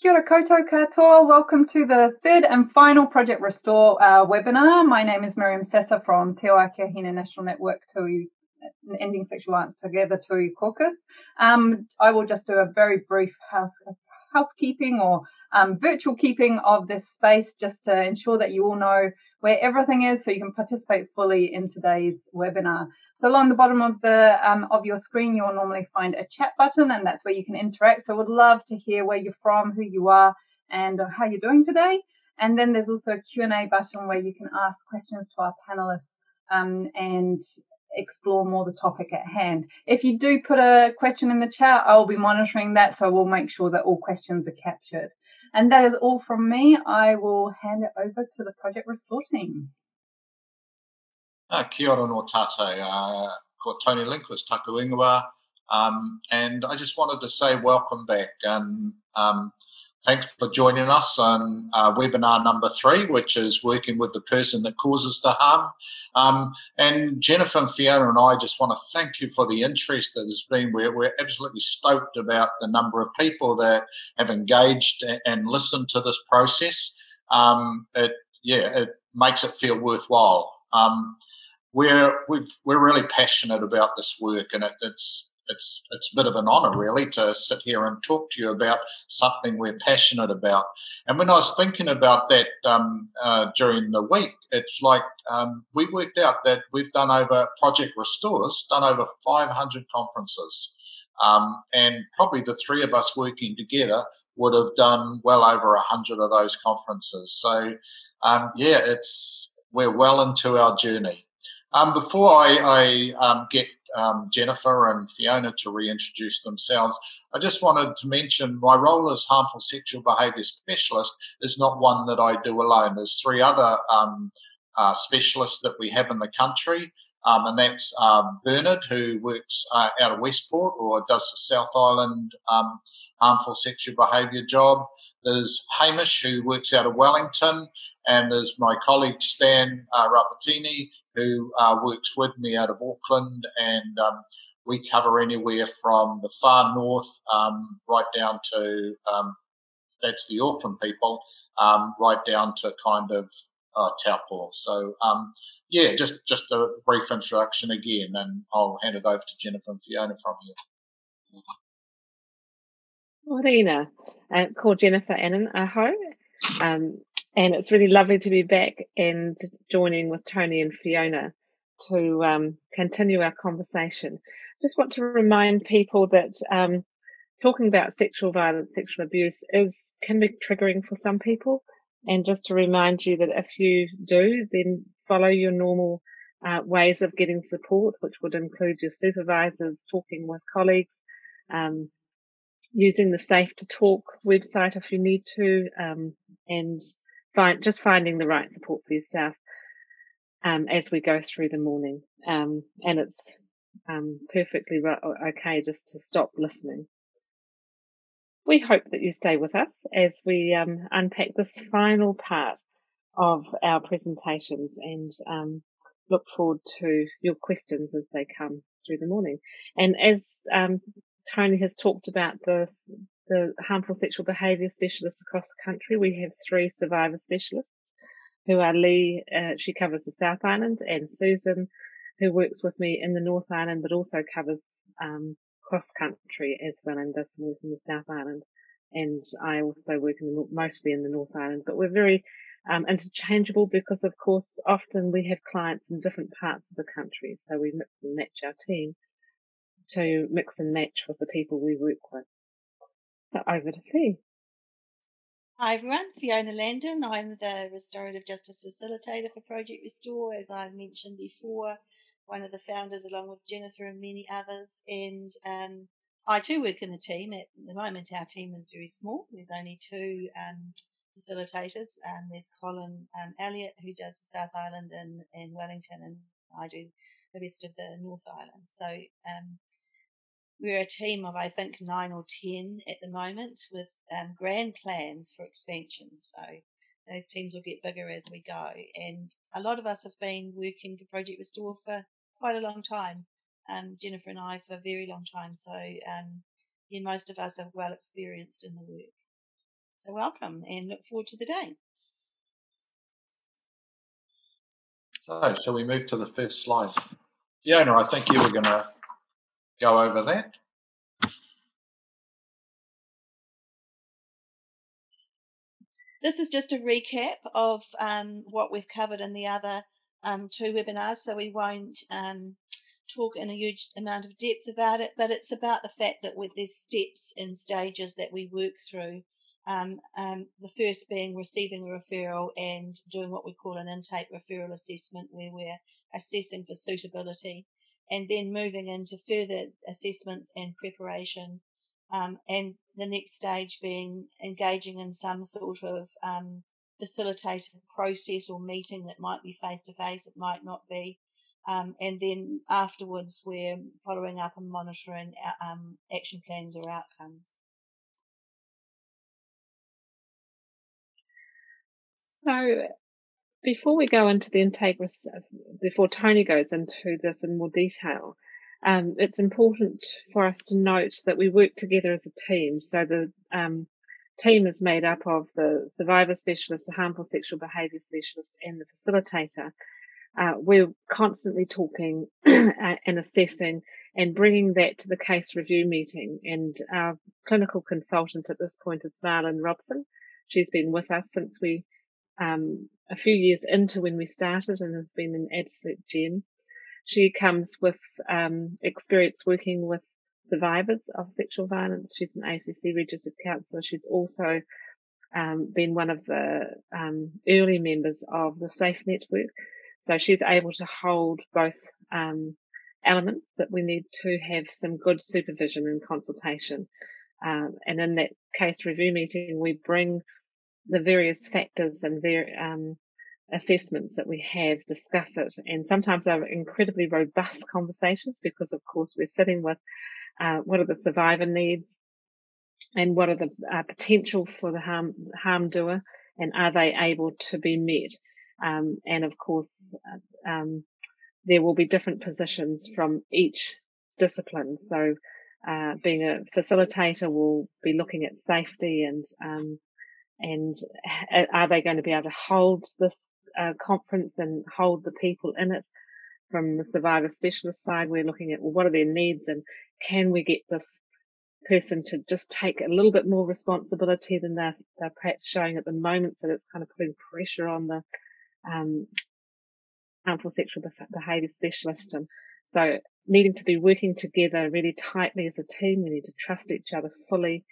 Kia ora koutou katoa. Welcome to the third and final Project Restore uh, webinar. My name is Miriam Sessa from Te Ohaakii a Hine National Network to Ending Sexual Violence Together to Caucus. Um, I will just do a very brief house, housekeeping or um, virtual keeping of this space just to ensure that you all know where everything is so you can participate fully in today's webinar. So along the bottom of the um, of your screen, you'll normally find a chat button and that's where you can interact. So would love to hear where you're from, who you are and how you're doing today. And then there's also a Q&A button where you can ask questions to our panelists um, and explore more the topic at hand. If you do put a question in the chat, I'll be monitoring that, so we'll make sure that all questions are captured. And that is all from me. I will hand it over to the Project Restore team. Uh, kia ora no tātou. Uh, Tony Lindquist, taku ingoa. Um, and I just wanted to say welcome back. And um, Thanks for joining us on uh, webinar number three, which is working with the person that causes the harm. Um, and Jennifer and Fiona and I just want to thank you for the interest that has been. We're, we're absolutely stoked about the number of people that have engaged and listened to this process. Um, it, yeah, it makes it feel worthwhile. Um, we're we are really passionate about this work, and it, it's it's it's a bit of an honour really to sit here and talk to you about something we're passionate about. And when I was thinking about that um, uh, during the week, it's like um, we worked out that we've done over Project Restores done over 500 conferences. Um, and probably the three of us working together would have done well over a hundred of those conferences. So, um, yeah, it's we're well into our journey. Um, before I, I um, get um, Jennifer and Fiona to reintroduce themselves. I just wanted to mention my role as harmful sexual behaviour specialist is not one that I do alone. There's three other um, uh, specialists that we have in the country. Um, and that's um, Bernard, who works uh, out of Westport or does the South Island um, harmful sexual behaviour job. There's Hamish, who works out of Wellington, and there's my colleague Stan uh, Rapatini, who uh, works with me out of Auckland, and um, we cover anywhere from the far north um, right down to um, that's the Auckland people, um, right down to kind of uh, Taupo. So um, yeah, just just a brief introduction again, and I'll hand it over to Jennifer and Fiona from here. Morena, uh, called Jennifer Annan Aho. Um, and it's really lovely to be back and joining with Tony and Fiona to um, continue our conversation. Just want to remind people that um, talking about sexual violence, sexual abuse is can be triggering for some people. And just to remind you that if you do, then follow your normal uh, ways of getting support, which would include your supervisors, talking with colleagues, um, using the Safe to Talk website if you need to, um, and find just finding the right support for yourself um, as we go through the morning. Um, and it's um, perfectly okay just to stop listening. We hope that you stay with us as we um, unpack this final part of our presentations and um, look forward to your questions as they come through the morning. And as um, Tony has talked about the the harmful sexual behaviour specialists across the country. We have three survivor specialists who are Lee, uh, she covers the South Island, and Susan, who works with me in the North Island, but also covers um, cross country as well and does some work in the South Island. And I also work in the, mostly in the North Island, but we're very um, interchangeable because, of course, often we have clients in different parts of the country, so we mix and match our team to mix and match with the people we work with. Over to Fee. Hi everyone, Fiona Landon. I'm the Restorative Justice Facilitator for Project Restore, as I mentioned before, one of the founders along with Jennifer and many others. And um, I too work in the team. At the moment, our team is very small. There's only two um, facilitators. Um, there's Colin um, Elliott, who does the South Island and, and Wellington, and I do the rest of the North Island. So um, we're a team of, I think, nine or 10 at the moment with um, grand plans for expansion. So those teams will get bigger as we go. And a lot of us have been working for Project Restore for quite a long time. Um, Jennifer and I for a very long time. So, um, yeah, most of us are well experienced in the work. So welcome and look forward to the day. So, shall we move to the first slide? Fiona, I think you were going to go over that. This is just a recap of um, what we've covered in the other um, two webinars, so we won't um, talk in a huge amount of depth about it, but it's about the fact that with there's steps and stages that we work through. Um, um, the first being receiving a referral and doing what we call an intake referral assessment, where we're assessing for suitability, and then moving into further assessments and preparation um, and the next stage being engaging in some sort of um, facilitated process or meeting that might be face to face, it might not be. Um, and then afterwards, we're following up and monitoring uh, um, action plans or outcomes. So, before we go into the intake, before Tony goes into this in more detail, um, it's important for us to note that we work together as a team. So the um, team is made up of the survivor specialist, the harmful sexual behaviour specialist, and the facilitator. Uh, we're constantly talking and assessing and bringing that to the case review meeting. And our clinical consultant at this point is Marlon Robson. She's been with us since we, um, a few years into when we started and has been an absolute gem. She comes with um, experience working with survivors of sexual violence. She's an ACC registered counsellor. She's also um, been one of the um, early members of the SAFE network. So she's able to hold both um, elements that we need to have some good supervision and consultation. Um, and in that case review meeting, we bring the various factors and their um, assessments that we have, discuss it. And sometimes they're incredibly robust conversations because, of course, we're sitting with uh, what are the survivor needs and what are the uh, potential for the harm, harm doer and are they able to be met? Um, and of course, uh, um, there will be different positions from each discipline. So, uh, being a facilitator will be looking at safety and um, and are they going to be able to hold this uh, conference and hold the people in it. From the survivor specialist side, we're looking at well, what are their needs and can we get this person to just take a little bit more responsibility than they're, they're perhaps showing at the moment. So that's kind of putting pressure on the um, harmful sexual behaviour specialist. And so needing to be working together really tightly as a team. We need to trust each other fully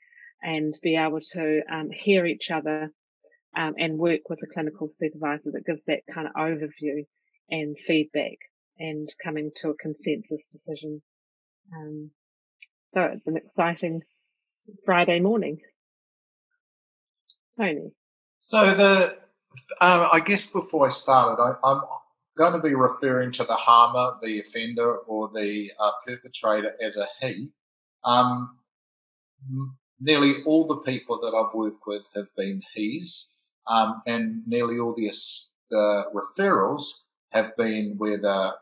and be able to um, hear each other um, and work with a clinical supervisor that gives that kind of overview and feedback and coming to a consensus decision. Um, so it's an exciting Friday morning. Tony. So the, um, I guess before I started, I, am going to be referring to the harmer, the offender, or the uh, perpetrator as a he. Um, nearly all the people that I've worked with have been he's um, and nearly all the, the referrals have been where the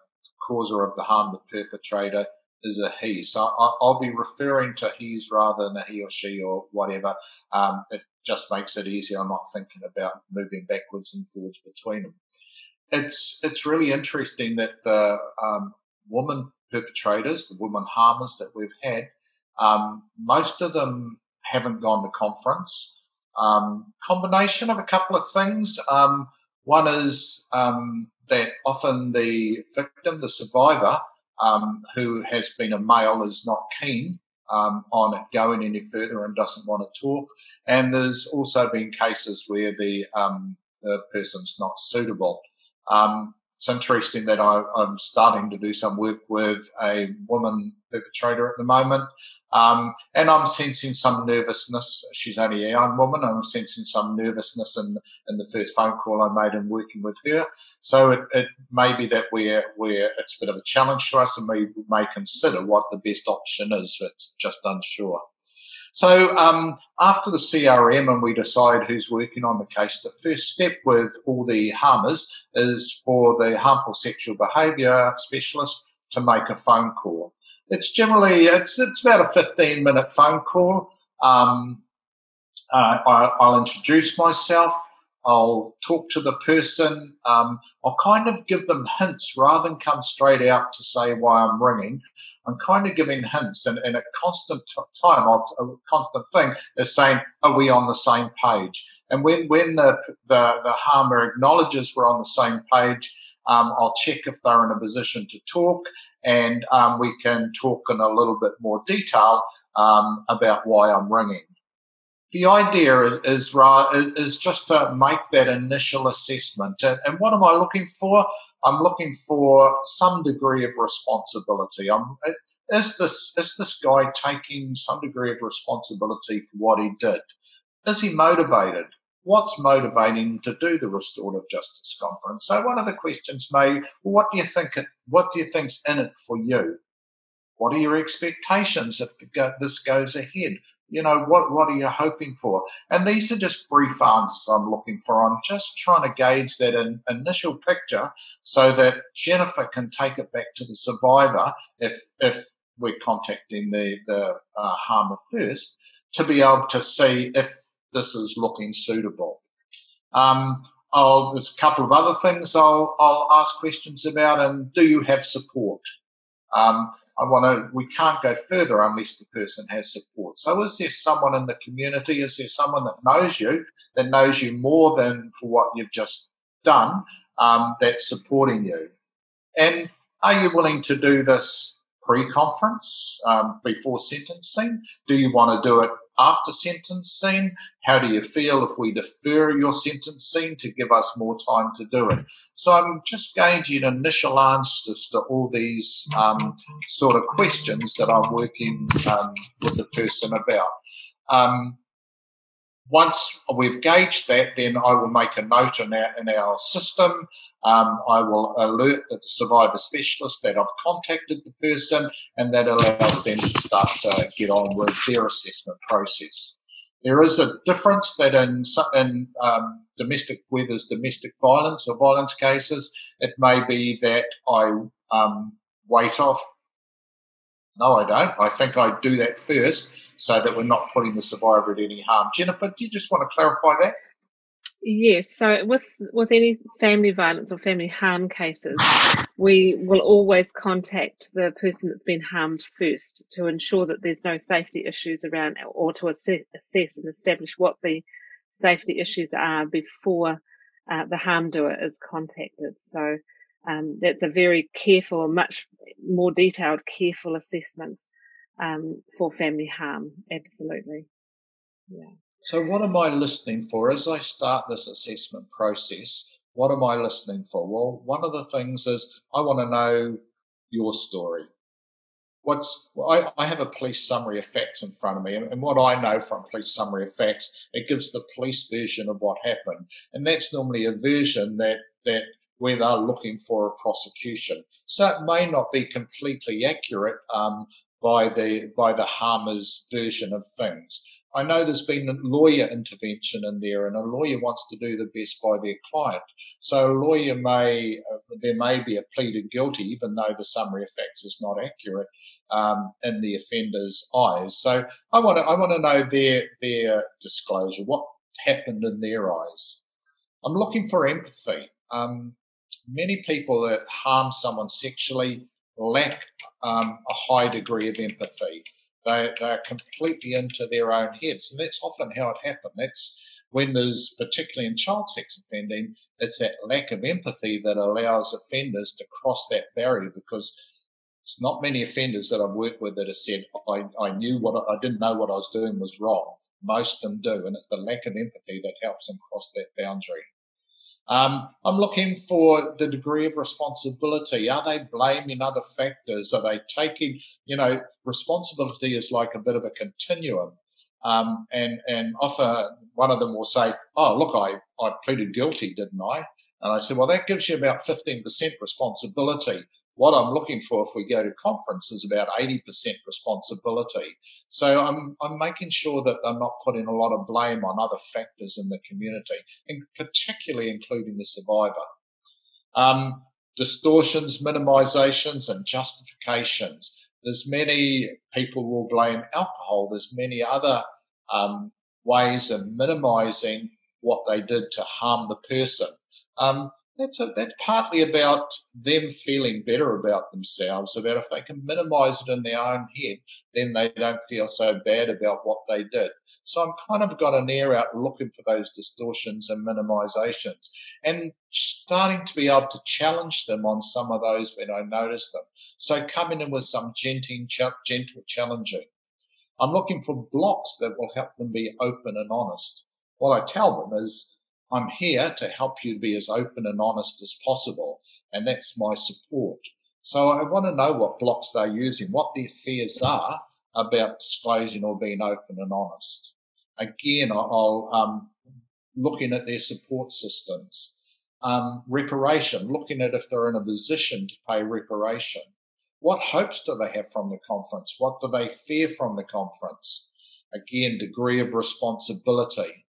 causer of the harm, the perpetrator, is a he. So I, will be referring to he's rather than a he or she or whatever. Um, it just makes it easier. I'm not thinking about moving backwards and forwards between them. It's it's really interesting that the um, woman perpetrators, the woman harmers that we've had, um, most of them haven't gone to conference um, combination of a couple of things. Um, one is um, that often the victim, the survivor, um, who has been a male, is not keen um, on going any further and doesn't want to talk. And there's also been cases where the um, the person's not suitable. It's interesting that I, I'm starting to do some work with a woman perpetrator at the moment um, and I'm sensing some nervousness. She's only a young woman. I'm sensing some nervousness in, in the first phone call I made in working with her. So it, it may be that we're, we're, it's a bit of a challenge to us and we may consider what the best option is. It's just unsure. So um, after the CRM and we decide who's working on the case, the first step with all the harmers is for the harmful sexual behaviour specialist to make a phone call it's generally it's it's about a 15 minute phone call um, uh, I, I'll introduce myself. I'll talk to the person. Um, I'll kind of give them hints rather than come straight out to say why I'm ringing. I'm kind of giving hints, and, and a constant t- time, a constant thing is saying, "Are we on the same page?" And when when the the, the harmer acknowledges we're on the same page, um, I'll check if they're in a position to talk, and um, we can talk in a little bit more detail um, about why I'm ringing the idea is, is, is just to make that initial assessment. And, and, what am I looking for? I'm looking for some degree of responsibility. I'm, is this is this guy taking some degree of responsibility for what he did? Is he motivated? What's motivating him to do the restorative justice conference? So one of the questions may, well, what do you think? It, what do you think's in it for you? What are your expectations if the, this goes ahead? You know, what, what are you hoping for? And these are just brief answers I'm looking for. I'm just trying to gauge that in, initial picture so that Jennifer can take it back to the survivor if, if we're contacting the, the uh, harmer first to be able to see if this is looking suitable. Um, I'll, there's a couple of other things I'll, I'll ask questions about, and do you have support? Um, I want to, we can't go further unless the person has support. So is there someone in the community? Is there someone that knows you, that knows you more than for what you've just done, um, that's supporting you? And are you willing to do this pre-conference um, before sentencing? Do you want to do it after sentencing? How do you feel if we defer your sentencing to give us more time to do it? So I'm just gauging initial answers to all these um, sort of questions that I'm working um, with the person about. Um, once we've gauged that, then I will make a note in our, in our system. Um, I will alert the survivor specialist that I've contacted the person, and that allows them to start to get on with their assessment process. There is a difference that in, in um, domestic, where there's domestic violence or violence cases, it may be that I um, wait off no, I don't. I think I do that first so that we're not putting the survivor at any harm. Jennifer, do you just want to clarify that? Yes. So with with any family violence or family harm cases, we will always contact the person that's been harmed first to ensure that there's no safety issues around, or to assess, and establish what the safety issues are before uh, the harm doer is contacted. So um, that's a very careful, much more detailed, careful assessment um, for family harm. Absolutely. Yeah. So, what am I listening for as I start this assessment process? What am I listening for? Well, one of the things is I want to know your story. What's I, I have a police summary of facts in front of me, and, and what I know from police summary of facts, it gives the police version of what happened, and that's normally a version that that where they're looking for a prosecution. So it may not be completely accurate um, by the by the harmer's version of things. I know there's been a lawyer intervention in there, and a lawyer wants to do the best by their client. So a lawyer may uh, there may be a pleaded guilty, even though the summary of facts is not accurate um, in the offender's eyes. So I want to I want to know their their disclosure, what happened in their eyes. I'm looking for empathy. Um, many people that harm someone sexually lack um, a high degree of empathy. They, they're completely into their own heads. And that's often how it happens. That's when there's, particularly in child sex offending, it's that lack of empathy that allows offenders to cross that barrier because it's not many offenders that I've worked with that have said, I, I knew what I, I didn't know what I was doing was wrong. Most of them do. And it's the lack of empathy that helps them cross that boundary. Um, I'm looking for the degree of responsibility. Are they blaming other factors? Are they taking, you know, responsibility is like a bit of a continuum. Um, and, and often one of them will say, Oh, look, I, I pleaded guilty, didn't I? And I said, Well, that gives you about 15% responsibility what I'm looking for if we go to conference is about 80% responsibility. So I'm, I'm making sure that I'm not putting a lot of blame on other factors in the community, and particularly including the survivor. Um, distortions, minimizations, and justifications. There's many people will blame alcohol. There's many other um, ways of minimizing what they did to harm the person. Um, that's a, that's partly about them feeling better about themselves. About if they can minimise it in their own head, then they don't feel so bad about what they did. So I'm kind of got an ear out looking for those distortions and minimisations, and starting to be able to challenge them on some of those when I notice them. So coming in with some gentle, gentle challenging. I'm looking for blocks that will help them be open and honest. What I tell them is I'm here to help you be as open and honest as possible, and that's my support. So I want to know what blocks they're using, what their fears are about disclosing or being open and honest. Again, I'll um, looking at their support systems, um, reparation, looking at if they're in a position to pay reparation. What hopes do they have from the conference? What do they fear from the conference? Again, degree of responsibility.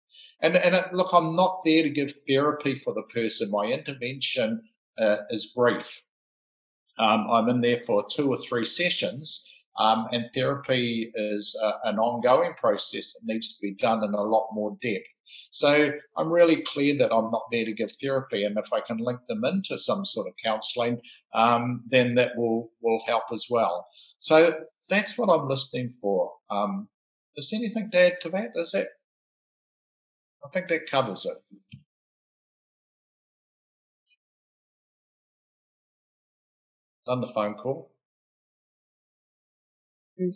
And, and uh, look, I'm not there to give therapy for the person. My intervention uh, is brief. Um, I'm in there for two or three sessions, um, and therapy is uh, an ongoing process that needs to be done in a lot more depth. So I'm really clear that I'm not there to give therapy, and if I can link them into some sort of counselling, um, then that will will help as well. So that's what I'm listening for. Um, is anything to add to that? Is that I think that covers it. Done the phone call. And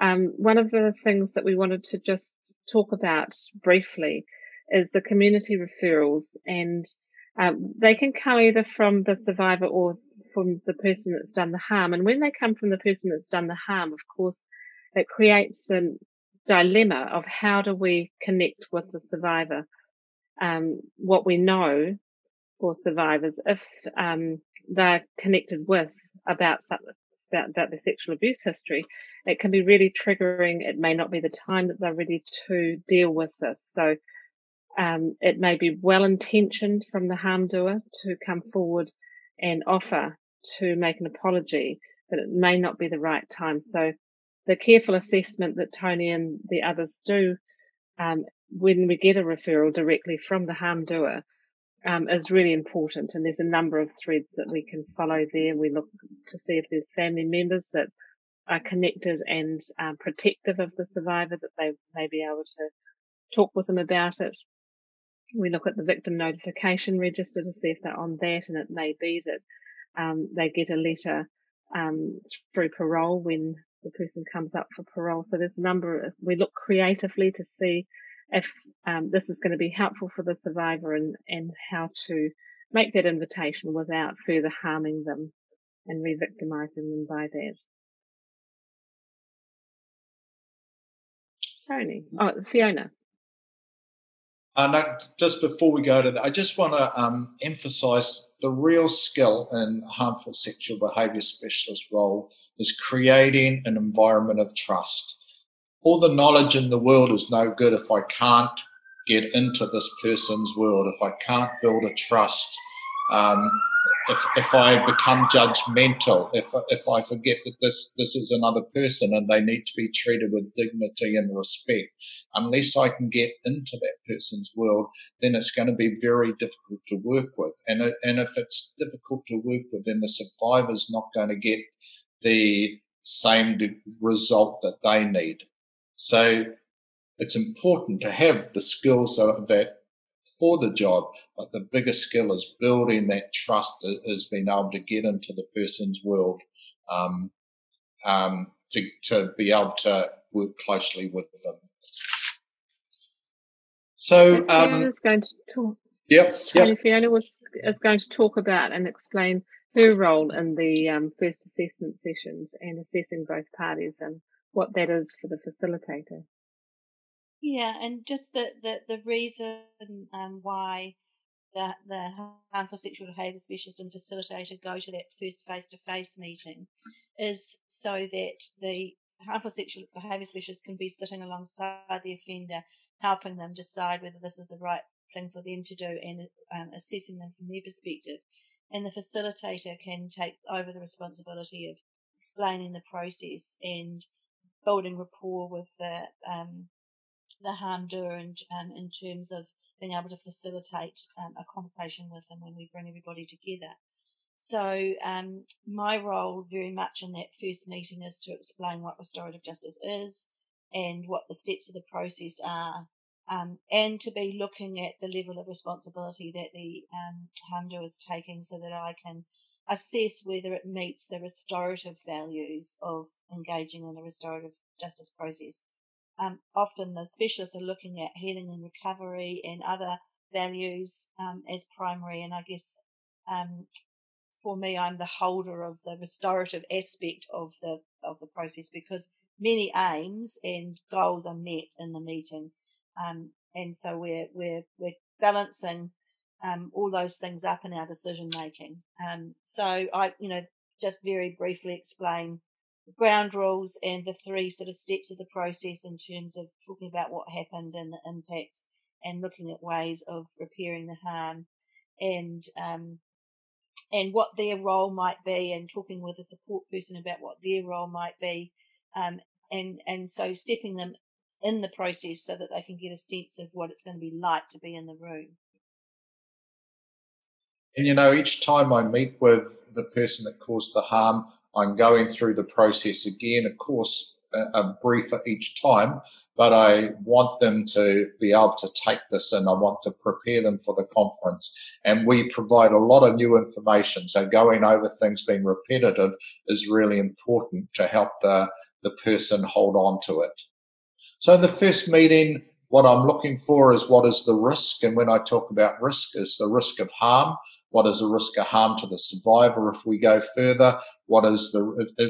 um, one of the things that we wanted to just talk about briefly is the community referrals, and um, they can come either from the survivor or from the person that's done the harm. And when they come from the person that's done the harm, of course, it creates the dilemma of how do we connect with the survivor. Um, what we know for survivors, if um, they're connected with about, about about their sexual abuse history, it can be really triggering. It may not be the time that they're ready to deal with this. So um, it may be well intentioned from the harm doer to come forward and offer to make an apology, but it may not be the right time. So the careful assessment that Tony and the others do um, when we get a referral directly from the harm doer um, is really important. And there's a number of threads that we can follow there. We look to see if there's family members that are connected and um, protective of the survivor that they may be able to talk with them about it. We look at the victim notification register to see if they're on that, and it may be that um, they get a letter um, through parole when the person comes up for parole. So there's a number of, we look creatively to see if um, this is going to be helpful for the survivor and, and how to make that invitation without further harming them and re-victimizing them by that. Tony, oh, Fiona. And uh, just before we go to that, I just want to um, emphasize the real skill in harmful sexual behavior specialist role is creating an environment of trust. All the knowledge in the world is no good if I can't get into this person's world, if I can't build a trust. Um, if, if I become judgmental, if, if I forget that this, this is another person and they need to be treated with dignity and respect, unless I can get into that person's world, then it's going to be very difficult to work with. And, and if it's difficult to work with, then the survivor's not going to get the same result that they need. So it's important to have the skills that for the job, but the biggest skill is building that trust, is being able to get into the person's world um, um, to, to be able to work closely with them. So, um, is going to talk. Yep. yep. Fiona was is going to talk about and explain her role in the um, first assessment sessions and assessing both parties and what that is for the facilitator. Yeah, and just the the, the reason um, why the the harmful sexual behaviour specialist and facilitator go to that first face to face meeting is so that the harmful sexual behaviour specialist can be sitting alongside the offender, helping them decide whether this is the right thing for them to do and um, assessing them from their perspective. And the facilitator can take over the responsibility of explaining the process and building rapport with the um, the harm doer in, um, in terms of being able to facilitate um, a conversation with them when we bring everybody together. So um, my role very much in that first meeting is to explain what restorative justice is and what the steps of the process are, um, and to be looking at the level of responsibility that the um, harm doer is taking so that I can assess whether it meets the restorative values of engaging in a restorative justice process. Um, often the specialists are looking at healing and recovery and other values um, as primary, and I guess um, for me, I'm the holder of the restorative aspect of the of the process because many aims and goals are met in the meeting, um, and so we're we're we're balancing um, all those things up in our decision making. Um, so I, you know, just very briefly explain ground rules and the three sort of steps of the process in terms of talking about what happened and the impacts and looking at ways of repairing the harm. And um, and what their role might be and talking with a support person about what their role might be um, and and so stepping them in the process so that they can get a sense of what it's going to be like to be in the room. And you know, each time I meet with the person that caused the harm, I'm going through the process again. Of course, a, a briefer each time, but I want them to be able to take this and I want to prepare them for the conference. And we provide a lot of new information. So going over things being repetitive is really important to help the, the person hold on to it. So the first meeting, what I'm looking for is what is the risk. And when I talk about risk, is the risk of harm. What is the risk of harm to the survivor if we go further? What is the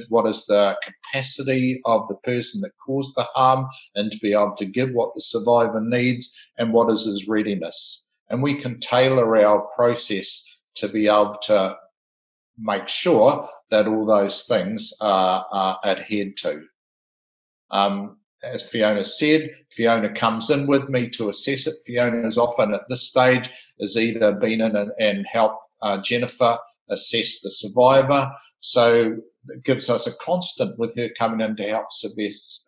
what is the capacity of the person that caused the harm and to be able to give what the survivor needs? And what is his readiness? And we can tailor our process to be able to make sure that all those things are, are adhered to. Um, as Fiona said, Fiona comes in with me to assess it. Fiona is often at this stage has either been in and, and helped uh, Jennifer assess the survivor. So it gives us a constant with her coming in to help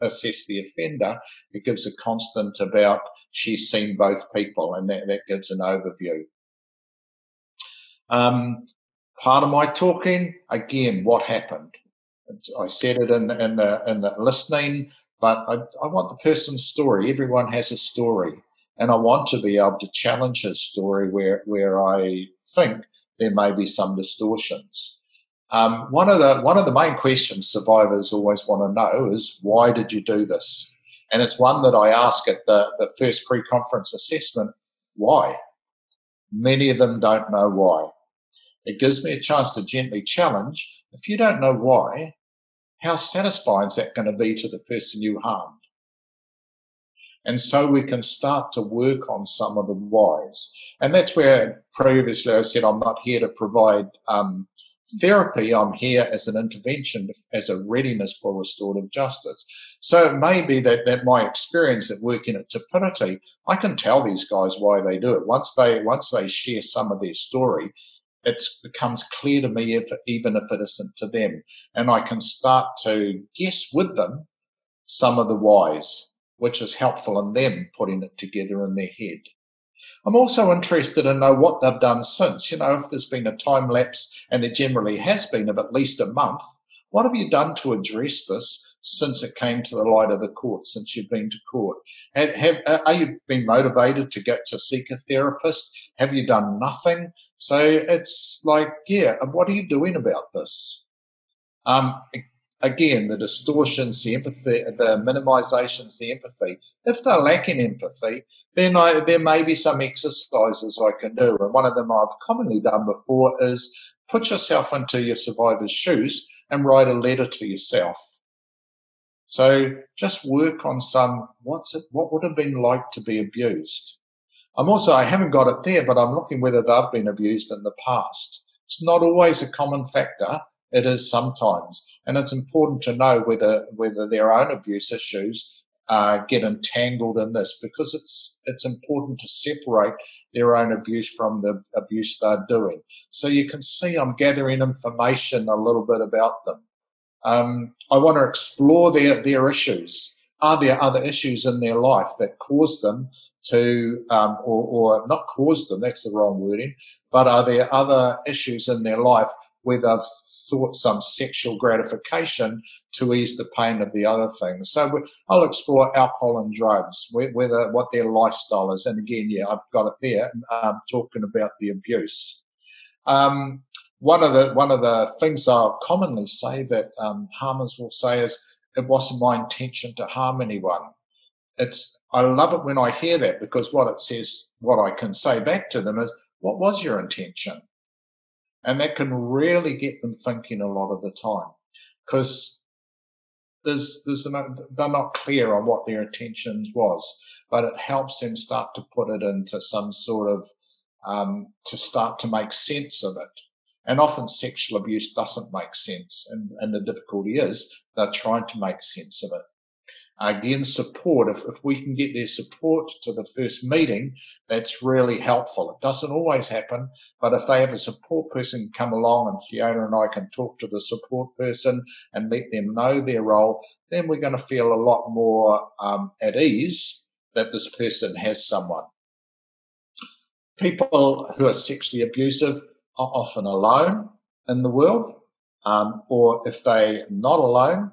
assess the offender. It gives a constant about she's seen both people, and that, that gives an overview. Um, part of my talking, again, what happened? I said it in, in the in the listening. But I, I want the person's story. Everyone has a story. And I want to be able to challenge his story where, where I think there may be some distortions. Um, one of the one of the main questions survivors always want to know is why did you do this? And it's one that I ask at the, the first pre-conference assessment, why? Many of them don't know why. It gives me a chance to gently challenge. If you don't know why, how satisfying is that going to be to the person you harmed? And so we can start to work on some of the whys. And that's where previously I said I'm not here to provide um, therapy. I'm here as an intervention, as a readiness for restorative justice. So it may be that, that my experience at working at Te I can tell these guys why they do it. Once they once they share some of their story, it becomes clear to me if even if it isn't to them. And i can start to guess with them some of the whys which is helpful in them putting it together in their head. I'm also interested in know what they've done since. You know if there's been a time lapse and there generally has been of at least a month what have you done to address this since it came to the light of the court, since you've been to court? Have, have, are you been motivated to get to seek a therapist? Have you done nothing? So it's like, yeah, what are you doing about this? Um, again, the distortions, the empathy, the minimizations, the empathy. If they're lacking empathy, then I, there may be some exercises I can do. And one of them I've commonly done before is put yourself into your survivor's shoes and write a letter to yourself. So just work on some what's it what would have been like to be abused. I'm also I haven't got it there, but I'm looking whether they've been abused in the past. It's not always a common factor. It is sometimes, and it's important to know whether whether their own abuse issues uh, get entangled in this because it's it's important to separate their own abuse from the abuse they're doing. So you can see I'm gathering information a little bit about them. Um, I want to explore their their issues, are there other issues in their life that cause them to, um, or, or not cause them, that's the wrong wording, but are there other issues in their life where they've sought some sexual gratification to ease the pain of the other things. So I'll explore alcohol and drugs, whether what their lifestyle is. And again, yeah, I've got it there, I'm talking about the abuse. Um, one of the one of the things I'll commonly say that um, harmers will say is, "It wasn't my intention to harm anyone." It's I love it when I hear that because what it says, what I can say back to them is, "What was your intention?" And that can really get them thinking a lot of the time because there's, there's an, they're not clear on what their intentions was, but it helps them start to put it into some sort of, um, to start to make sense of it. And often sexual abuse doesn't make sense. And, and the difficulty is they're trying to make sense of it. Again, support. If, if we can get their support to the first meeting, that's really helpful. It doesn't always happen, but if they have a support person come along and Fiona and I can talk to the support person and let them know their role, then we're going to feel a lot more um, at ease that this person has someone. People who are sexually abusive are often alone in the world, um, or if they're not alone,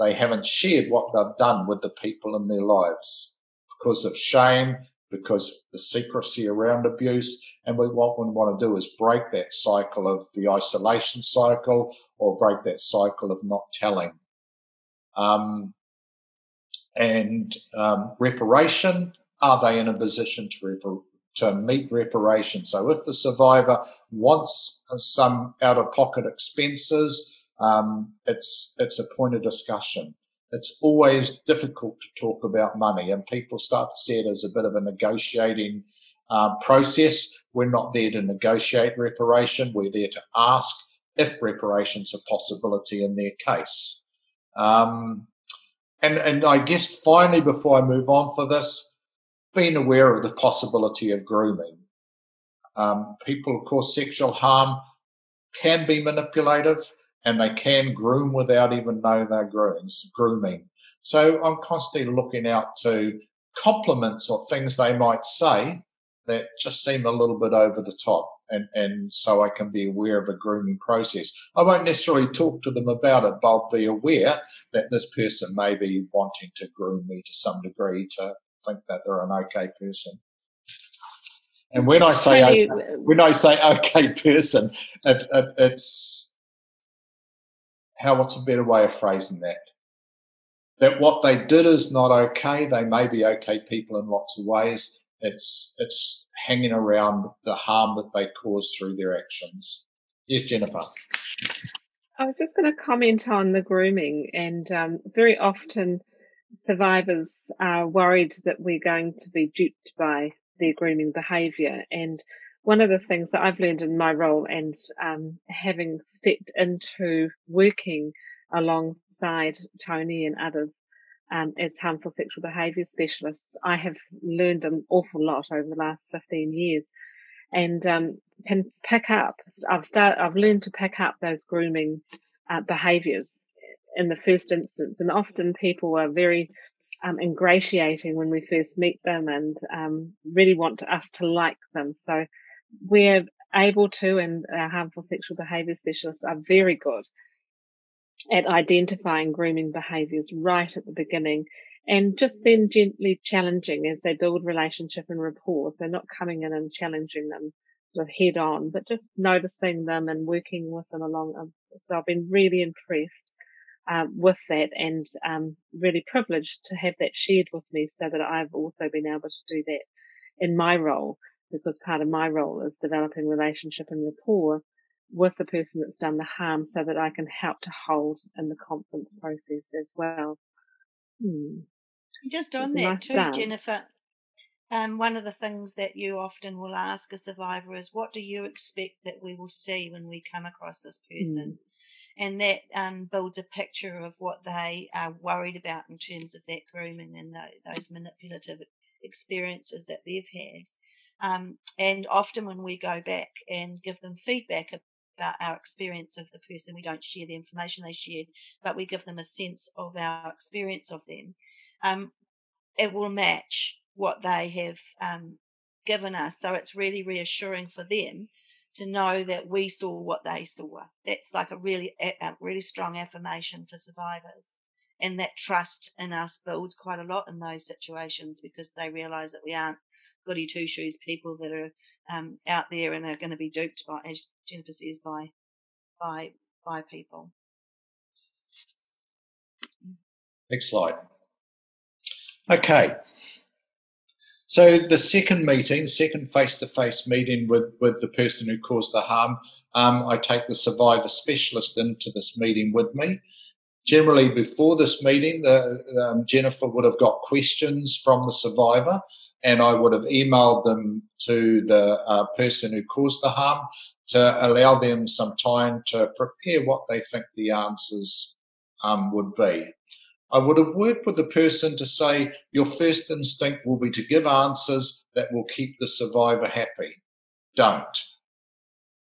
they haven't shared what they've done with the people in their lives because of shame, because of the secrecy around abuse. And we, what we want to do is break that cycle of the isolation cycle or break that cycle of not telling. Um, and um, reparation, are they in a position to, to meet reparation? So if the survivor wants some out of pocket expenses, um, it's it's a point of discussion. It's always difficult to talk about money, and people start to see it as a bit of a negotiating um, process. We're not there to negotiate reparation. We're there to ask if reparation's a possibility in their case. Um, and and I guess finally, before I move on for this, being aware of the possibility of grooming. Um, people, of course, sexual harm can be manipulative and they can groom without even knowing they're grooming. So I'm constantly looking out to compliments or things they might say that just seem a little bit over the top. And, and so I can be aware of a grooming process. I won't necessarily talk to them about it, but I'll be aware that this person may be wanting to groom me to some degree to think that they're an okay person. And when I say okay, when I say okay person, it, it, it's how what's a better way of phrasing that? That what they did is not okay. They may be okay people in lots of ways. It's it's hanging around the harm that they cause through their actions. Yes, Jennifer. I was just going to comment on the grooming, and um, very often survivors are worried that we're going to be duped by their grooming behaviour, and one of the things that I've learned in my role and um, having stepped into working alongside Tony and others um, as harmful sexual behaviour specialists, I have learned an awful lot over the last 15 years and um, can pick up. I've started, I've learned to pick up those grooming uh, behaviours in the first instance, and often people are very um, ingratiating when we first meet them and um, really want us to like them. So we're able to, and our harmful sexual behaviour specialists are very good at identifying grooming behaviours right at the beginning and just then gently challenging as they build relationship and rapport. So not coming in and challenging them sort of head on, but just noticing them and working with them along. So I've been really impressed um, with that and um, really privileged to have that shared with me so that I've also been able to do that in my role because part of my role is developing relationship and rapport with the person that's done the harm so that I can help to hold in the conference process as well. Hmm. Just on that nice too, dance. Jennifer, um, one of the things that you often will ask a survivor is, what do you expect that we will see when we come across this person? Mm. And that um, builds a picture of what they are worried about in terms of that grooming and those manipulative experiences that they've had. Um, and often when we go back and give them feedback about our experience of the person, we don't share the information they shared, but we give them a sense of our experience of them. um, it will match what they have um, given us. So it's really reassuring for them to know that we saw what they saw. That's like a really, a really strong affirmation for survivors. And that trust in us builds quite a lot in those situations because they realize that we aren't goody two shoes people that are um, out there and are going to be duped by, as Jennifer says, by by by people. Next slide. Okay. So the second meeting, second face-to-face meeting with, with the person who caused the harm, um, I take the survivor specialist into this meeting with me. Generally, before this meeting, the, um, Jennifer would have got questions from the survivor, and I would have emailed them to the uh, person who caused the harm to allow them some time to prepare what they think the answers um, would be. I would have worked with the person to say your first instinct will be to give answers that will keep the survivor happy. Don't.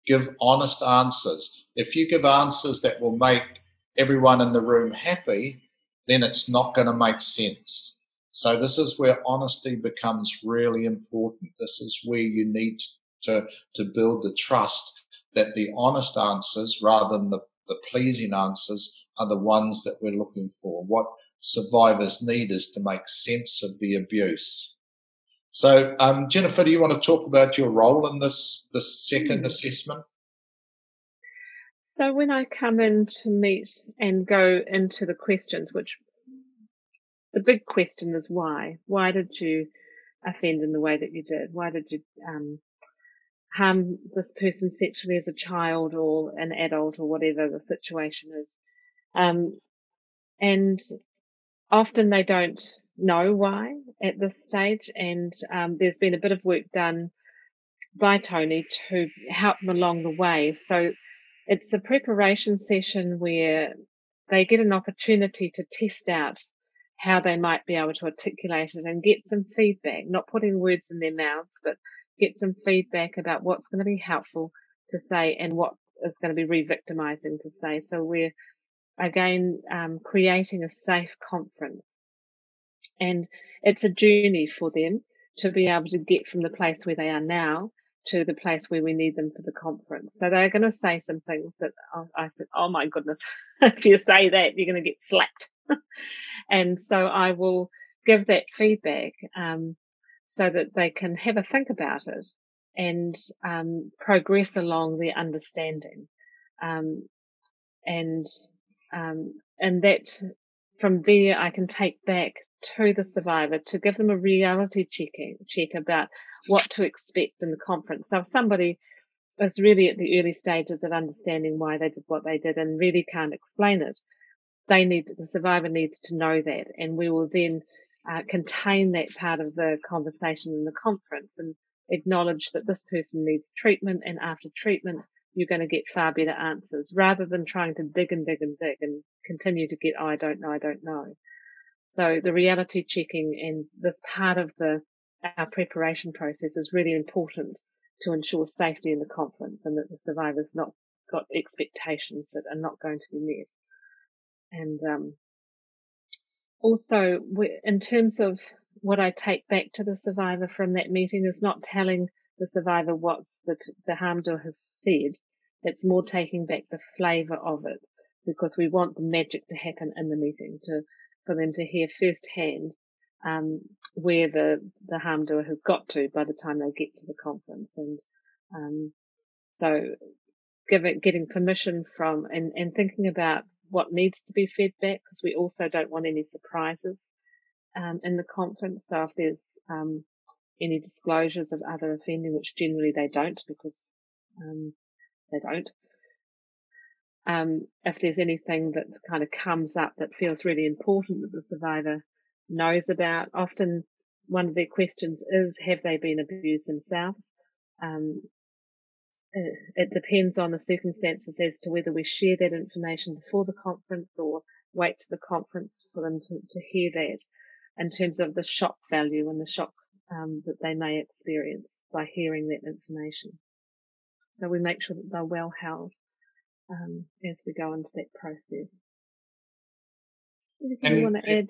Give honest answers. If you give answers that will make everyone in the room happy, then it's not going to make sense. So this is where honesty becomes really important. This is where you need to, to build the trust that the honest answers rather than the, the pleasing answers are the ones that we're looking for. What survivors need is to make sense of the abuse. So, um, Jennifer, do you want to talk about your role in this this second mm. assessment? So, when I come in to meet and go into the questions, which the big question is why? Why did you offend in the way that you did? Why did you um, harm this person sexually as a child or an adult or whatever the situation is? Um, and often they don't know why at this stage. And um, there's been a bit of work done by Tony to help them along the way. So it's a preparation session where they get an opportunity to test out how they might be able to articulate it and get some feedback, not putting words in their mouths, but get some feedback about what's going to be helpful to say and what is going to be re-victimizing to say. So we're again um, creating a safe conference. And it's a journey for them to be able to get from the place where they are now to the place where we need them for the conference. So they're going to say some things that oh, I think, oh my goodness, if you say that, you're going to get slapped. and so I will give that feedback um, so that they can have a think about it and um, progress along their understanding. Um, and um, and that from there I can take back to the survivor to give them a reality checking check about what to expect in the conference. So if somebody is really at the early stages of understanding why they did what they did and really can't explain it, they need the survivor needs to know that, and we will then uh, contain that part of the conversation in the conference and acknowledge that this person needs treatment, and after treatment, you're going to get far better answers rather than trying to dig and dig and dig and continue to get, I don't know, I don't know. So the reality checking and this part of the, our preparation process is really important to ensure safety in the conference and that the survivors not got expectations that are not going to be met. And, um, also in terms of what I take back to the survivor from that meeting is not telling the survivor what's the, the harm doer has said. It's more taking back the flavour of it because we want the magic to happen in the meeting to for them to hear firsthand um, where the the harm doer has got to by the time they get to the conference and um, so giving getting permission from and, and thinking about what needs to be fed back because we also don't want any surprises um, in the conference so if there's um, any disclosures of other offending which generally they don't because um, they don't. Um, if there's anything that kind of comes up that feels really important that the survivor knows about, often one of their questions is, have they been abused themselves? Um, it, it depends on the circumstances as to whether we share that information before the conference or wait to the conference for them to, to hear that in terms of the shock value and the shock um, that they may experience by hearing that information. So we make sure that they're well held um, as we go into that process. Anything and you want to add,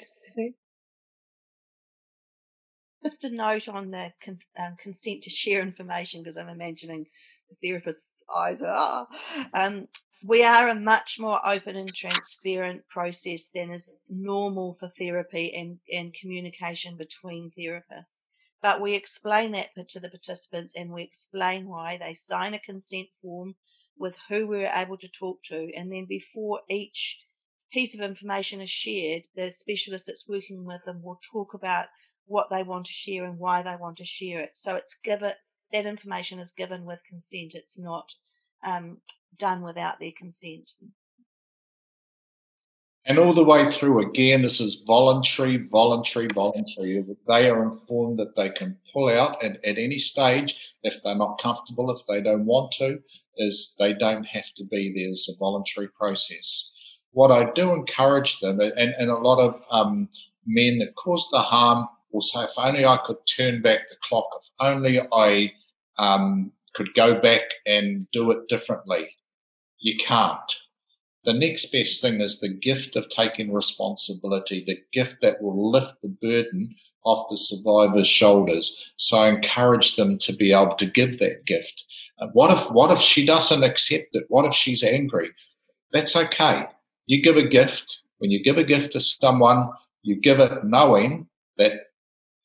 just a note on the con- um, consent to share information because I'm imagining the therapist's eyes are. Um, we are a much more open and transparent process than is normal for therapy and, and communication between therapists. But we explain that to the participants and we explain why they sign a consent form with who we're able to talk to. And then before each piece of information is shared, the specialist that's working with them will talk about what they want to share and why they want to share it. So it's given that information is given with consent. It's not um, done without their consent. And all the way through, again, this is voluntary, voluntary, voluntary. They are informed that they can pull out at, at any stage if they're not comfortable, if they don't want to, is they don't have to be there. It's a voluntary process. What I do encourage them, and, and a lot of um, men that cause the harm will say, if only I could turn back the clock, if only I um, could go back and do it differently. You can't the next best thing is the gift of taking responsibility, the gift that will lift the burden off the survivor's shoulders. So I encourage them to be able to give that gift. Uh, what if what if she doesn't accept it? What if she's angry? That's okay. You give a gift. When you give a gift to someone, you give it knowing that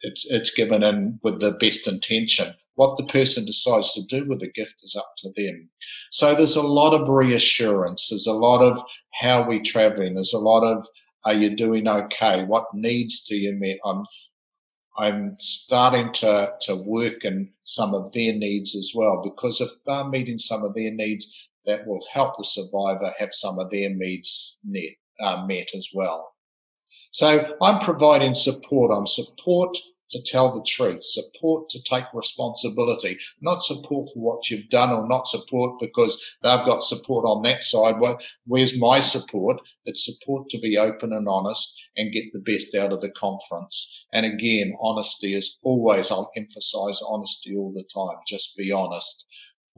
it's it's given in with the best intention. What the person decides to do with the gift is up to them. So there's a lot of reassurance. There's a lot of how we traveling. There's a lot of are you doing okay? What needs do you meet? I'm I'm starting to to work in some of their needs as well because if they're meeting some of their needs, that will help the survivor have some of their needs met, uh, met as well. So I'm providing support. I'm support to tell the truth, support to take responsibility, not support for what you've done or not support because they've got support on that side. where's my support? It's support to be open and honest and get the best out of the conference. And again, honesty is always, I'll emphasize honesty all the time. Just be honest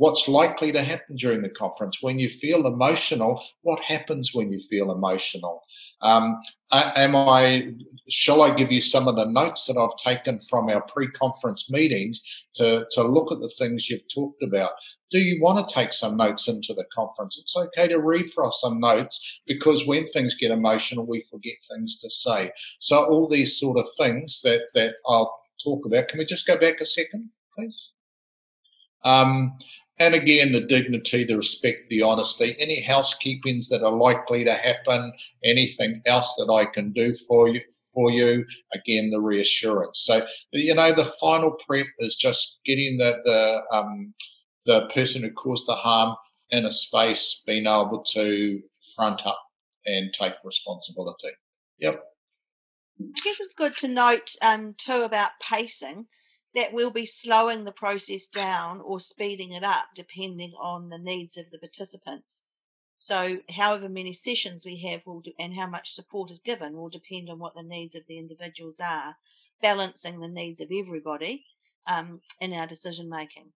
what's likely to happen during the conference. When you feel emotional, what happens when you feel emotional? Um, am I? Shall I give you some of the notes that I've taken from our pre-conference meetings to to look at the things you've talked about? Do you want to take some notes into the conference? It's okay to read us some notes because when things get emotional, we forget things to say. So all these sort of things that that I'll talk about. Can we just go back a second, please? Um, and again, the dignity, the respect, the honesty, any housekeepings that are likely to happen, anything else that I can do for you, for you, again, the reassurance. So, you know, the final prep is just getting the, the, um, the person who caused the harm in a space being able to front up and take responsibility. Yep. I guess it's good to note um, too about pacing that we'll be slowing the process down or speeding it up depending on the needs of the participants. So, however many sessions we have will do, and how much support is given will depend on what the needs of the individuals are, balancing the needs of everybody um, in our decision making.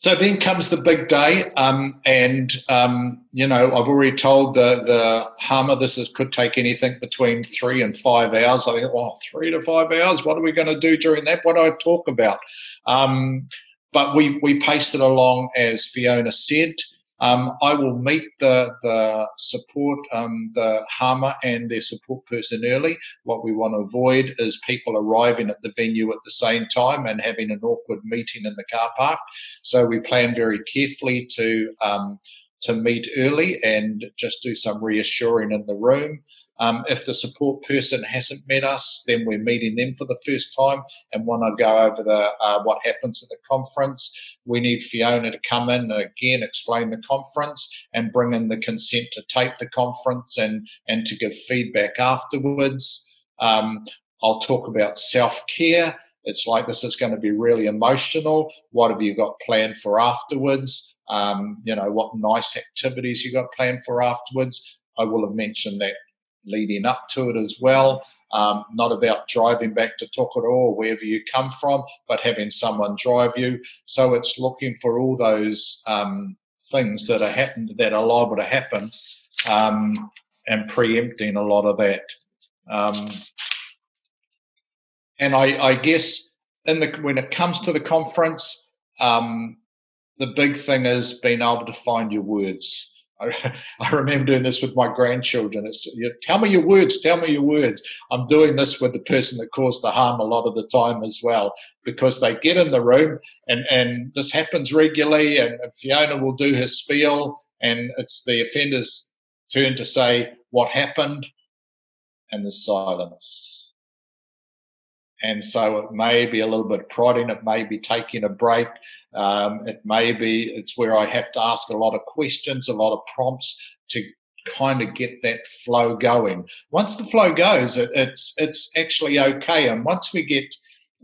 So then comes the big day, um, and um, you know I've already told the the harmer this is, could take anything between three and five hours. I think, well, three to five hours. What are we going to do during that? What do I talk about? Um, but we we paced it along as Fiona said. Um, I will meet the the support, um, the harmer and their support person early. What we want to avoid is people arriving at the venue at the same time and having an awkward meeting in the car park. So we plan very carefully to um, to meet early and just do some reassuring in the room. Um, if the support person hasn't met us, then we're meeting them for the first time and want to go over the uh, what happens at the conference. We need Fiona to come in and again explain the conference and bring in the consent to tape the conference and and to give feedback afterwards. Um, I'll talk about self care. It's like this is going to be really emotional. What have you got planned for afterwards? Um, you know, what nice activities you got planned for afterwards. I will have mentioned that leading up to it as well. Um, not about driving back to Tokoroa or wherever you come from, but having someone drive you. So it's looking for all those um, things that are happened that are liable to happen um, and preempting a lot of that. Um, and I, I guess in the when it comes to the conference, um, the big thing is being able to find your words. I, remember doing this with my grandchildren. It's you tell me your words, tell me your words. I'm doing this with the person that caused the harm a lot of the time as well, because they get in the room and and this happens regularly. And Fiona will do her spiel, and it's the offender's turn to say what happened, and the silence and so it may be a little bit prodding. It may be taking a break. Um, it may be it's where I have to ask a lot of questions, a lot of prompts to kind of get that flow going. Once the flow goes, it, it's it's actually okay. And once we get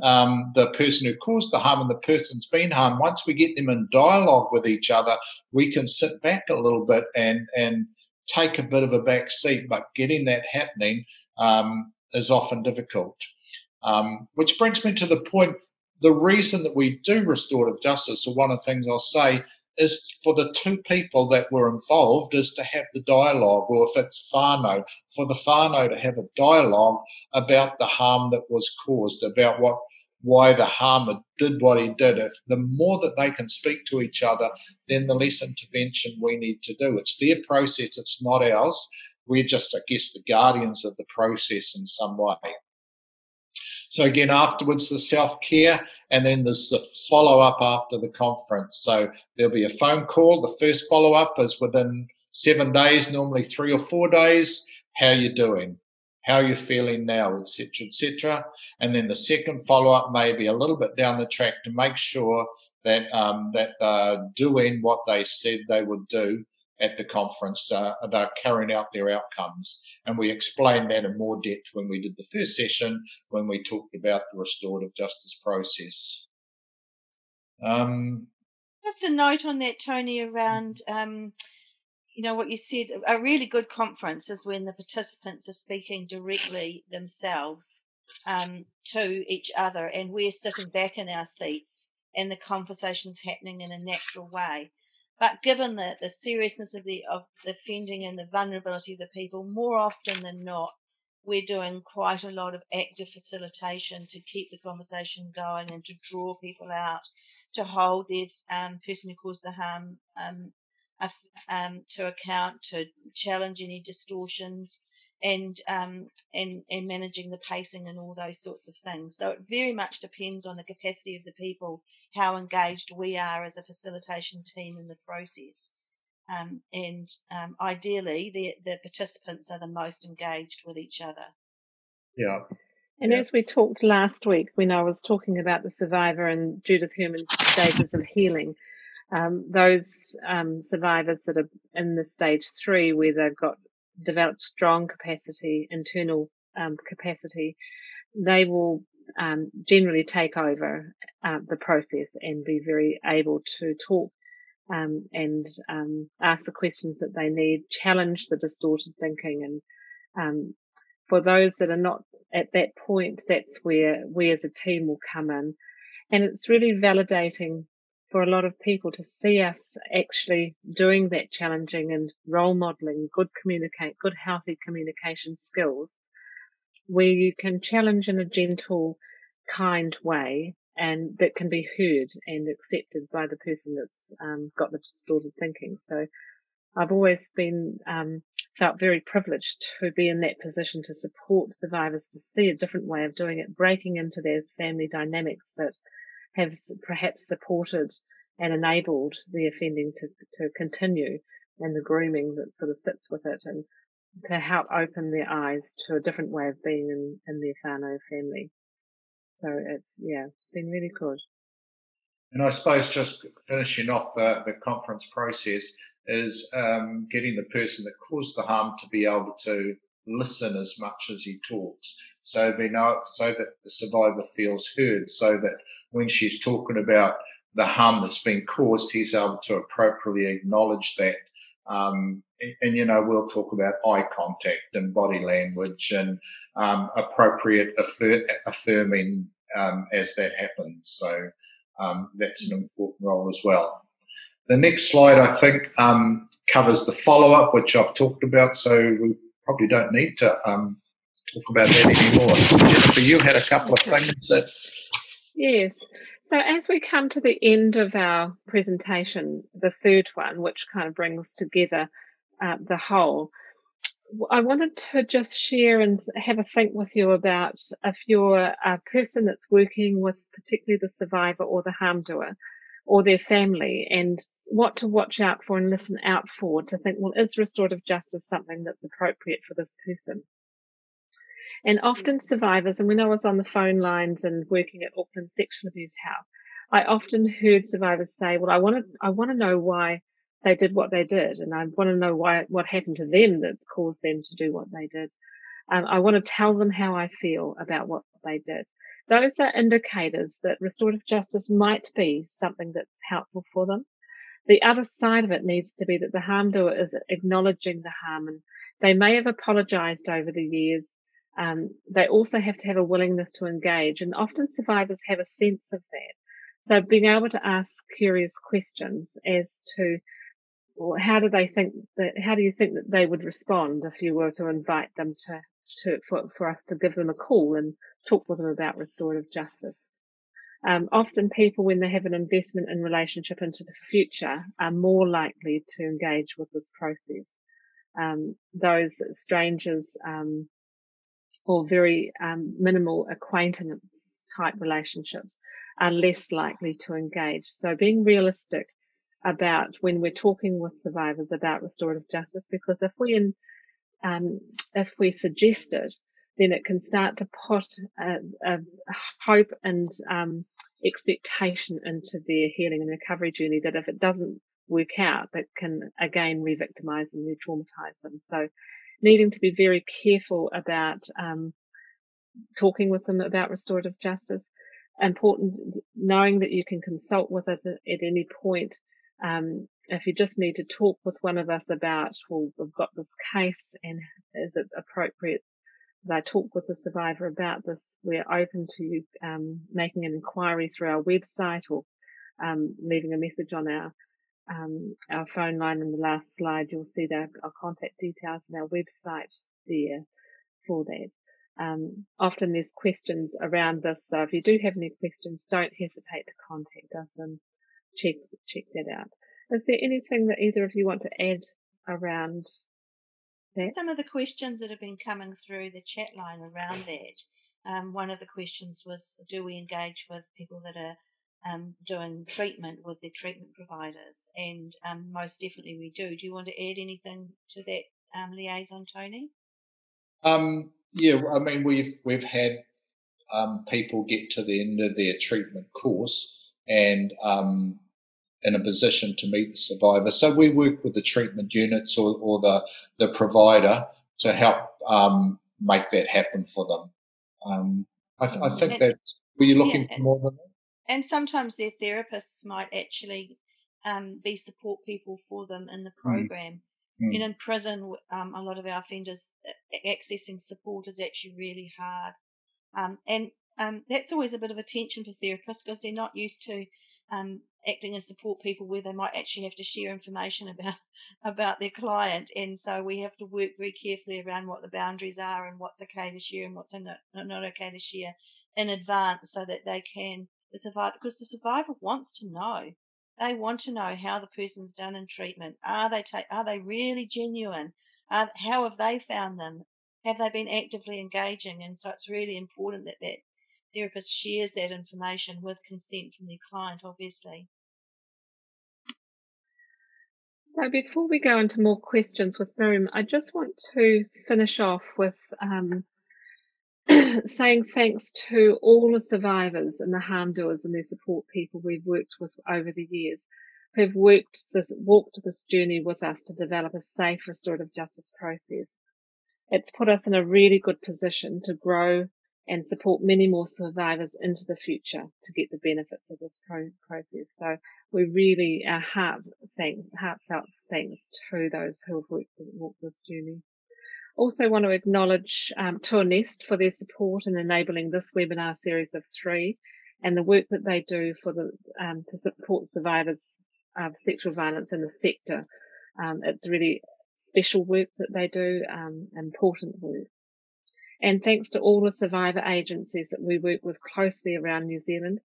um, the person who caused the harm and the person's been harmed, once we get them in dialogue with each other, we can sit back a little bit and and take a bit of a back seat. But getting that happening um, is often difficult. Um, which brings me to the point the reason that we do restorative justice, or one of the things I'll say, is for the two people that were involved is to have the dialogue, or if it's whānau, for the whānau to have a dialogue about the harm that was caused, about what why the harmer did what he did. If the more that they can speak to each other, then the less intervention we need to do. It's their process, it's not ours. We're just, I guess, the guardians of the process in some way. So again, afterwards the self care, and then there's the follow up after the conference. So there'll be a phone call. The first follow up is within seven days, normally three or four days. How you doing? How you feeling now, etc., etc. And then the second follow up may be a little bit down the track to make sure that um, that they're doing what they said they would do at the conference uh, about carrying out their outcomes. And we explained that in more depth when we did the first session, when we talked about the restorative justice process. Um, Just a note on that, Tony, around. Um, you know what you said a really good conference is when the participants are speaking directly themselves um, to each other and we're sitting back in our seats and the conversation's happening in a natural way but given the, the seriousness of the of the offending and the vulnerability of the people, more often than not, we're doing quite a lot of active facilitation to keep the conversation going and to draw people out, to hold the um, person who caused the harm um, um, to account, to challenge any distortions, and um, and and managing the pacing and all those sorts of things. So it very much depends on the capacity of the people, how engaged we are as a facilitation team in the process, um, and um, ideally the the participants are the most engaged with each other. Yeah. And yeah. as we talked last week, when I was talking about the survivor and Judith Herman's stages of healing, um, those um, survivors that are in the stage three, where they've got developed strong capacity, internal um, capacity, they will um, generally take over uh, the process and be very able to talk um, and um, ask the questions that they need, challenge the distorted thinking. And um, for those that are not at that point, that's where we as a team will come in. And it's really validating for a lot of people to see us actually doing that challenging and role modeling good communicate, good healthy communication skills where you can challenge in a gentle, kind way and that can be heard and accepted by the person that's um, got the distorted thinking. So I've always been um, felt very privileged to be in that position to support survivors to see a different way of doing it, breaking into those family dynamics that have perhaps supported and enabled the offending to, to continue and the grooming that sort of sits with it and to help open their eyes to a different way of being in, in their whānau family. So it's, yeah, it's been really good. And I suppose just finishing off the, the conference process is um, getting the person that caused the harm to be able to listen as much as he talks. So they know, so that the survivor feels heard, so that when she's talking about the harm that's been caused, he's able to appropriately acknowledge that. Um, and, and, you know, we'll talk about eye contact and body language and um, appropriate affir- affirming um, as that happens. So um, that's an important role as well. The next slide, I think, um, covers the follow up, which I've talked about. So we probably don't need to um, talk about that anymore. Jennifer, you had a couple of things that. Yes. So as we come to the end of our presentation, the third one, which kind of brings together uh, the whole, I wanted to just share and have a think with you about if you're a person that's working with particularly the survivor or the harm doer or their family and what to watch out for and listen out for to think, well, is restorative justice something that's appropriate for this person? And often survivors, and when I was on the phone lines and working at Auckland Sexual Abuse House, I often heard survivors say, well, I want to, I want to know why they did what they did. And I want to know why, what happened to them that caused them to do what they did. Um, I want to tell them how I feel about what they did. Those are indicators that restorative justice might be something that's helpful for them. The other side of it needs to be that the harm doer is acknowledging the harm and they may have apologized over the years. Um, they also have to have a willingness to engage and often survivors have a sense of that. So being able to ask curious questions as to or how do they think that, how do you think that they would respond if you were to invite them to, to, for, for us to give them a call and talk with them about restorative justice? Um, often people, when they have an investment in relationship into the future, are more likely to engage with this process. Um, those strangers, um, or very um, minimal acquaintance type relationships are less likely to engage. So being realistic about when we're talking with survivors about restorative justice, because if we in, um, if we suggest it, then it can start to put a, a hope and um, expectation into their healing and recovery journey that if it doesn't work out, that can again re-victimize and re-traumatize them. So needing to be very careful about um, talking with them about restorative justice. Important knowing that you can consult with us at, any point um, if you just need to talk with one of us about, well, we've got this case and is it appropriate I talk with the survivor about this, we're open to um, making an inquiry through our website or um, leaving a message on our um, our phone line in the last slide. You'll see that our contact details and our website there for that. Um, often there's questions around this, so if you do have any questions, don't hesitate to contact us and check check that out. Is there anything that either of you want to add around? Some of the questions that have been coming through the chat line around that. Um, one of the questions was, do we engage with people that are um, doing treatment with their treatment providers? And um, most definitely we do. Do you want to add anything to that um, liaison, Tony? Um, yeah, I mean we've we've had um, people get to the end of their treatment course and um, in a position to meet the survivor. So we work with the treatment units or, or the, the provider to help um, make that happen for them. Um, I, th- I, think that were you looking yeah, for more than that? And sometimes their therapists might actually um, be support people for them in the hmm. program. Mm. You know, in prison, um, a lot of our offenders accessing support is actually really hard, um, and um, that's always a bit of a tension for therapists because they're not used to um, acting as support people where they might actually have to share information about about their client. And so we have to work very carefully around what the boundaries are and what's okay to share and what's not, not okay to share in advance so that they can the survivor because the survivor wants to know. They want to know how the person's done in treatment. Are they ta- are they really genuine? How have they found them? Have they been actively engaging? And so it's really important that that therapist shares that information with consent from their client obviously so before we go into more questions with Miriam, I just want to finish off with um, saying thanks to all the survivors and the harm doers and their support people we've worked with over the years who've worked this, walked this journey with us to develop a safe restorative justice process. It's put us in a really good position to grow and support many more survivors into the future to get the benefits of this pro- process. So we really are heart thank, heartfelt thanks to those who have worked, walked this journey. Also want to acknowledge um, Nest for their support in enabling this webinar series of three and the work that they do for the um, to support survivors of sexual violence in the sector. Um, it's really special work that they do, um, important work. And thanks to all the survivor agencies that we work with closely around New Zealand,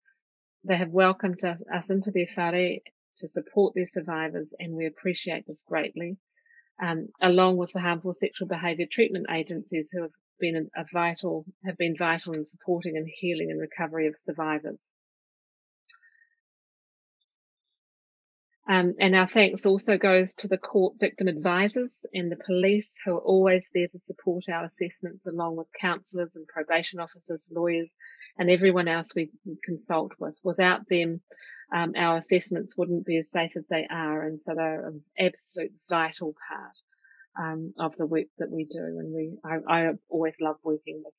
they have welcomed us into their whare to support their survivors, and we appreciate this greatly. Um, along with the harmful sexual behaviour treatment agencies who have been a vital have been vital in supporting and healing and recovery of survivors. Um, and our thanks also goes to the court victim advisors and the police who are always there to support our assessments along with counsellors and probation officers, lawyers and everyone else we consult with. Without them, um, our assessments wouldn't be as safe as they are. And so they're an absolute vital part um, of the work that we do. And we, I, I always love working with,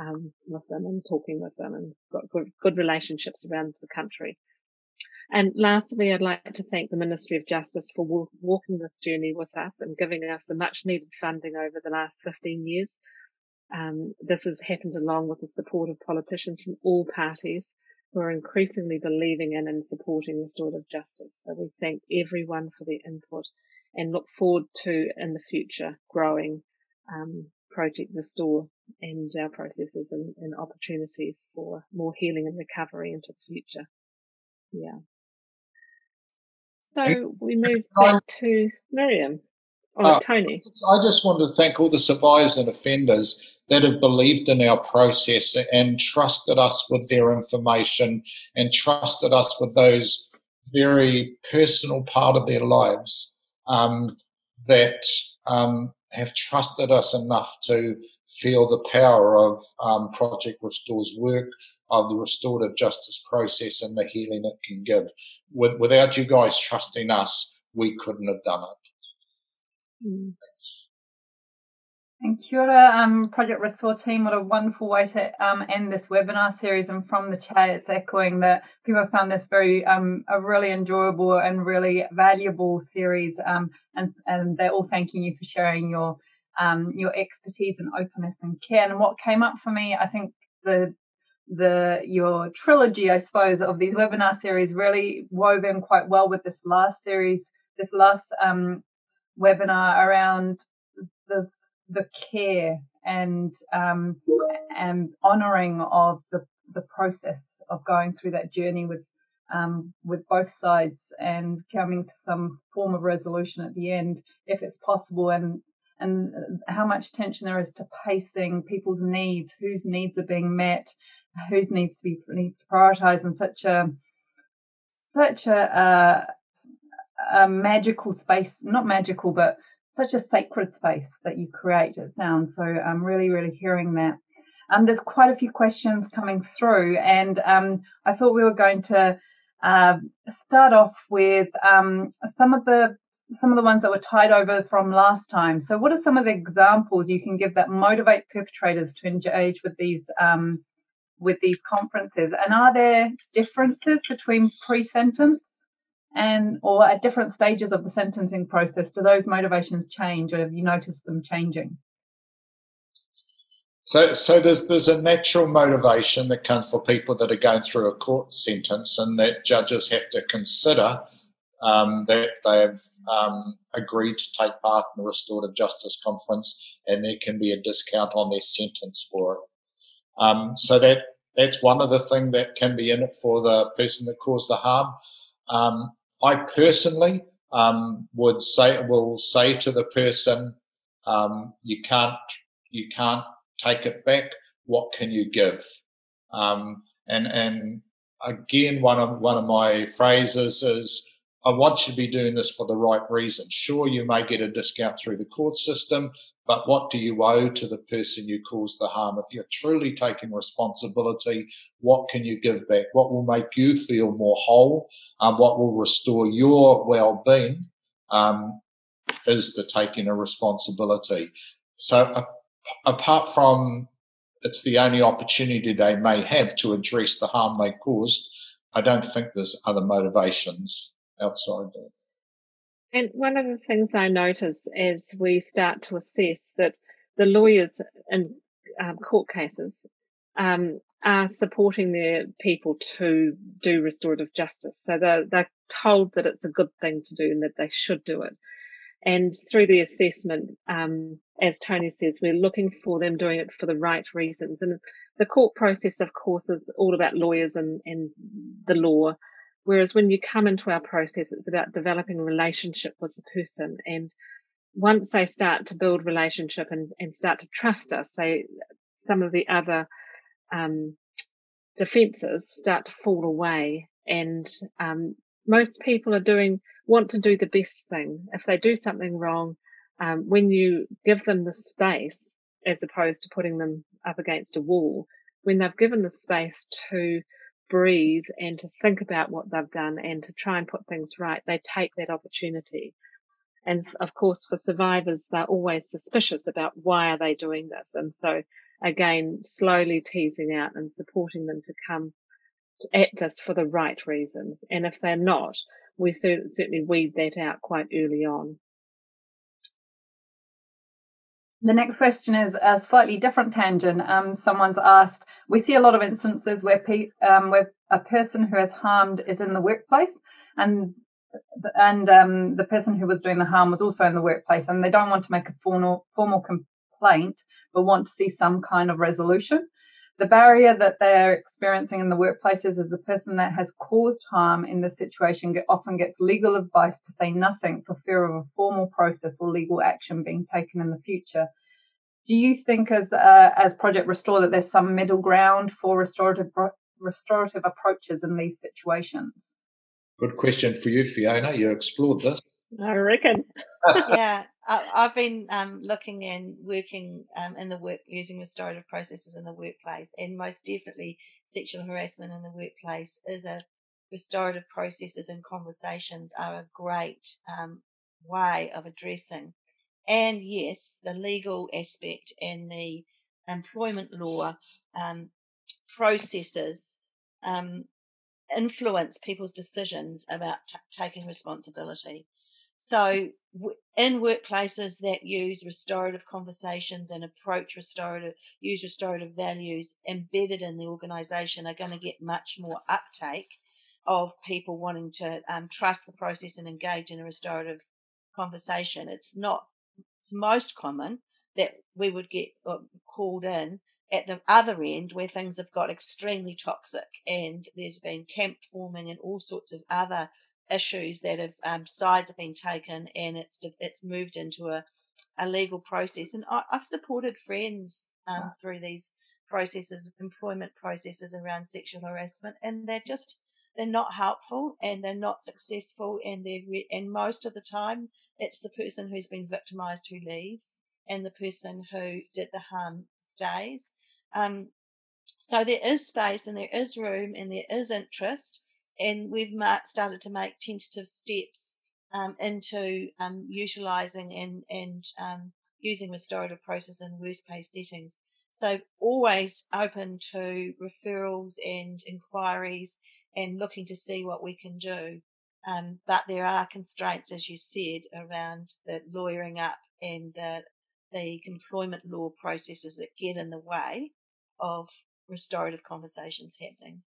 um, with them and talking with them and got good, good relationships around the country. And lastly, I'd like to thank the Ministry of Justice for walking this journey with us and giving us the much needed funding over the last 15 years. Um, this has happened along with the support of politicians from all parties who are increasingly believing in and supporting restorative justice. So we thank everyone for their input and look forward to in the future growing um, Project Restore and our processes and, and opportunities for more healing and recovery into the future. Yeah. So we move back to Miriam. or uh, Tony. I just want to thank all the survivors and offenders that have believed in our process and trusted us with their information and trusted us with those very personal part of their lives um, that um, have trusted us enough to feel the power of um, Project Restore's work, of the restorative justice process, and the healing it can give. With, without you guys trusting us, we couldn't have done it. Mm. And kia ora, um, Project Restore team. What a wonderful way to um, end this webinar series. And from the chat, it's echoing that people have found this very um, a really enjoyable and really valuable series. Um, and and they're all thanking you for sharing your um, your expertise and openness and care. And what came up for me, I think the the your trilogy, I suppose, of these webinar series really wove in quite well with this last series, this last um, webinar around the the care and um, and honouring of the the process of going through that journey with um, with both sides and coming to some form of resolution at the end, if it's possible, and and how much attention there is to pacing people's needs, whose needs are being met, whose needs to be needs to prioritize, and such a such a, a, a magical space, not magical, but such a sacred space that you create. It sounds so. I'm really, really hearing that. Um, there's quite a few questions coming through, and um, I thought we were going to uh, start off with um, some of the some of the ones that were tied over from last time. So, what are some of the examples you can give that motivate perpetrators to engage with these um, with these conferences? And are there differences between pre-sentence and or at different stages of the sentencing process? Do those motivations change, or have you noticed them changing? So, so there's there's a natural motivation that comes for people that are going through a court sentence, and that judges have to consider um, that they've um, agreed to take part in the Restorative Justice Conference, and there can be a discount on their sentence for it. Um, so that that's one of the things that can be in it for the person that caused the harm. Um, I personally um, would say will say to the person, um, "You can't you can't take it back. What can you give?" and and again, one of one of my phrases is I want you to be doing this for the right reason. Sure, you may get a discount through the court system, but what do you owe to the person you caused the harm? If you're truly taking responsibility, what can you give back? What will make you feel more whole? Um, what will restore your well-being? Um, is the taking of responsibility. So, uh, apart from it's the only opportunity they may have to address the harm they caused, I don't think there's other motivations outside that. And one of the things I notice as we start to assess that the lawyers in um, court cases um, are supporting their people to do restorative justice. So they're, they're told that it's a good thing to do and that they should do it. And through the assessment, um, as Tony says, we're looking for them doing it for the right reasons. And the court process, of course, is all about lawyers and, and the law. Whereas when you come into our process, it's about developing relationship with the person. And once they start to build relationship and, and start to trust us, they, some of the other, um, defenses start to fall away. And, um, most people are doing, want to do the best thing. If they do something wrong, um, when you give them the space, as opposed to putting them up against a wall, when they've given the space to breathe and to think about what they've done and to try and put things right, they take that opportunity. And of course, for survivors, they're always suspicious about why are they doing this. And so again, slowly teasing out and supporting them to come at this for the right reasons. And if they're not, we certainly weed that out quite early on. The next question is a slightly different tangent. Um, someone's asked, we see a lot of instances where, pe- um, where a person who has harmed is in the workplace and and um, the person who was doing the harm was also in the workplace and they don't want to make a formal, formal complaint but want to see some kind of resolution the barrier that they're experiencing in the workplaces is the person that has caused harm in the situation get, often gets legal advice to say nothing for fear of a formal process or legal action being taken in the future. Do you think, as uh, as Project Restore, that there's some middle ground for restorative restorative approaches in these situations? Good question for you, Fiona. You explored this. I reckon. yeah, I, have been um, looking and working um, in the work using restorative processes in the workplace, and most definitely sexual harassment in the workplace is a restorative processes and conversations are a great um, way of addressing. And yes, the legal aspect and the employment law um, processes um, influence people's decisions about t- taking responsibility. So, in workplaces that use restorative conversations and approach restorative, use restorative values embedded in the organisation, are going to get much more uptake of people wanting to um, trust the process and engage in a restorative conversation. It's not. It's most common that we would get uh, called in at the other end where things have got extremely toxic and there's been camp forming and all sorts of other issues that have um, sides have been taken and it's it's moved into a, a legal process and I, have supported friends um, through these processes employment processes around sexual harassment and they're just they're not helpful and they're not successful and they're re- and most of the time it's the person who's been victimized who leaves and the person who did the harm stays. Um, so there is space and there is room and there is interest, and we've started to make tentative steps um, into um, utilising and and um, using restorative process in workplace settings. So always open to referrals and inquiries and looking to see what we can do. Um, but there are constraints, as you said, around the lawyering up and the the employment law processes that get in the way of restorative conversations happening.